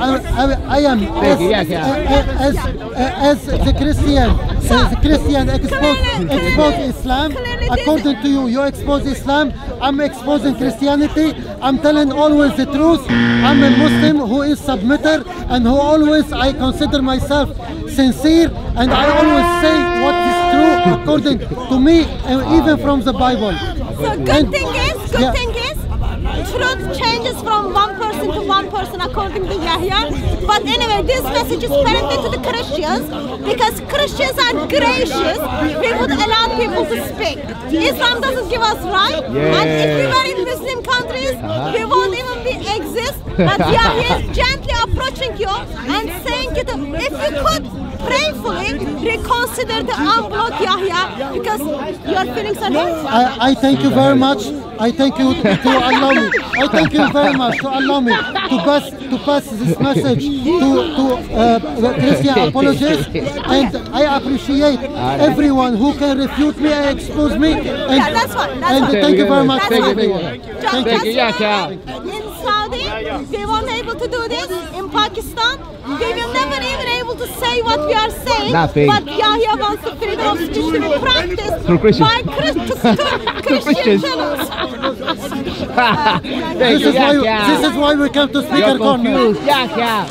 I, I am as, you, yes, yeah. as, as the Christian, the Christian expose, Clearly- expose clearly- Islam. clearly According to you, you expose Islam. I'm exposing Christianity. I'm telling always the truth. I'm a Muslim who is submitter and who always I consider myself sincere, and I always say what is true according to me, and even from the Bible. So good And- thing is, good Yeah. thing truth changes from one person to one person according to Yahya. But anyway, this message is parented to the Christians because Christians are gracious. We would allow people to speak. Islam doesn't give us right. And if we were in Muslim countries, we won't even be exist. But Yahya is gently approaching you and saying you to, if you could prayerfully reconsider the unblock Yahya because your feelings are hurt. I, I thank you very much. I thank you to allow me. I thank you very much to allow me to pass to pass this message to to uh, Christian apologists, and I appreciate everyone who can refute me and expose me. And, Yeah, that's fine. That's and fine. thank you very much That's for fine. everyone. Just Thank just you, Yahya. remember, In Saudi, we weren't able to do this. In Pakistan, we will never even able to say what we are saying. Nothing. But Yahya wants the freedom of speech to be practiced Through Christians. by Chris, to, to <laughs> Christian Christians. channels. <laughs> This you, is why Yahya. this is why we come to You're Speaker Corner. confused, Yahya.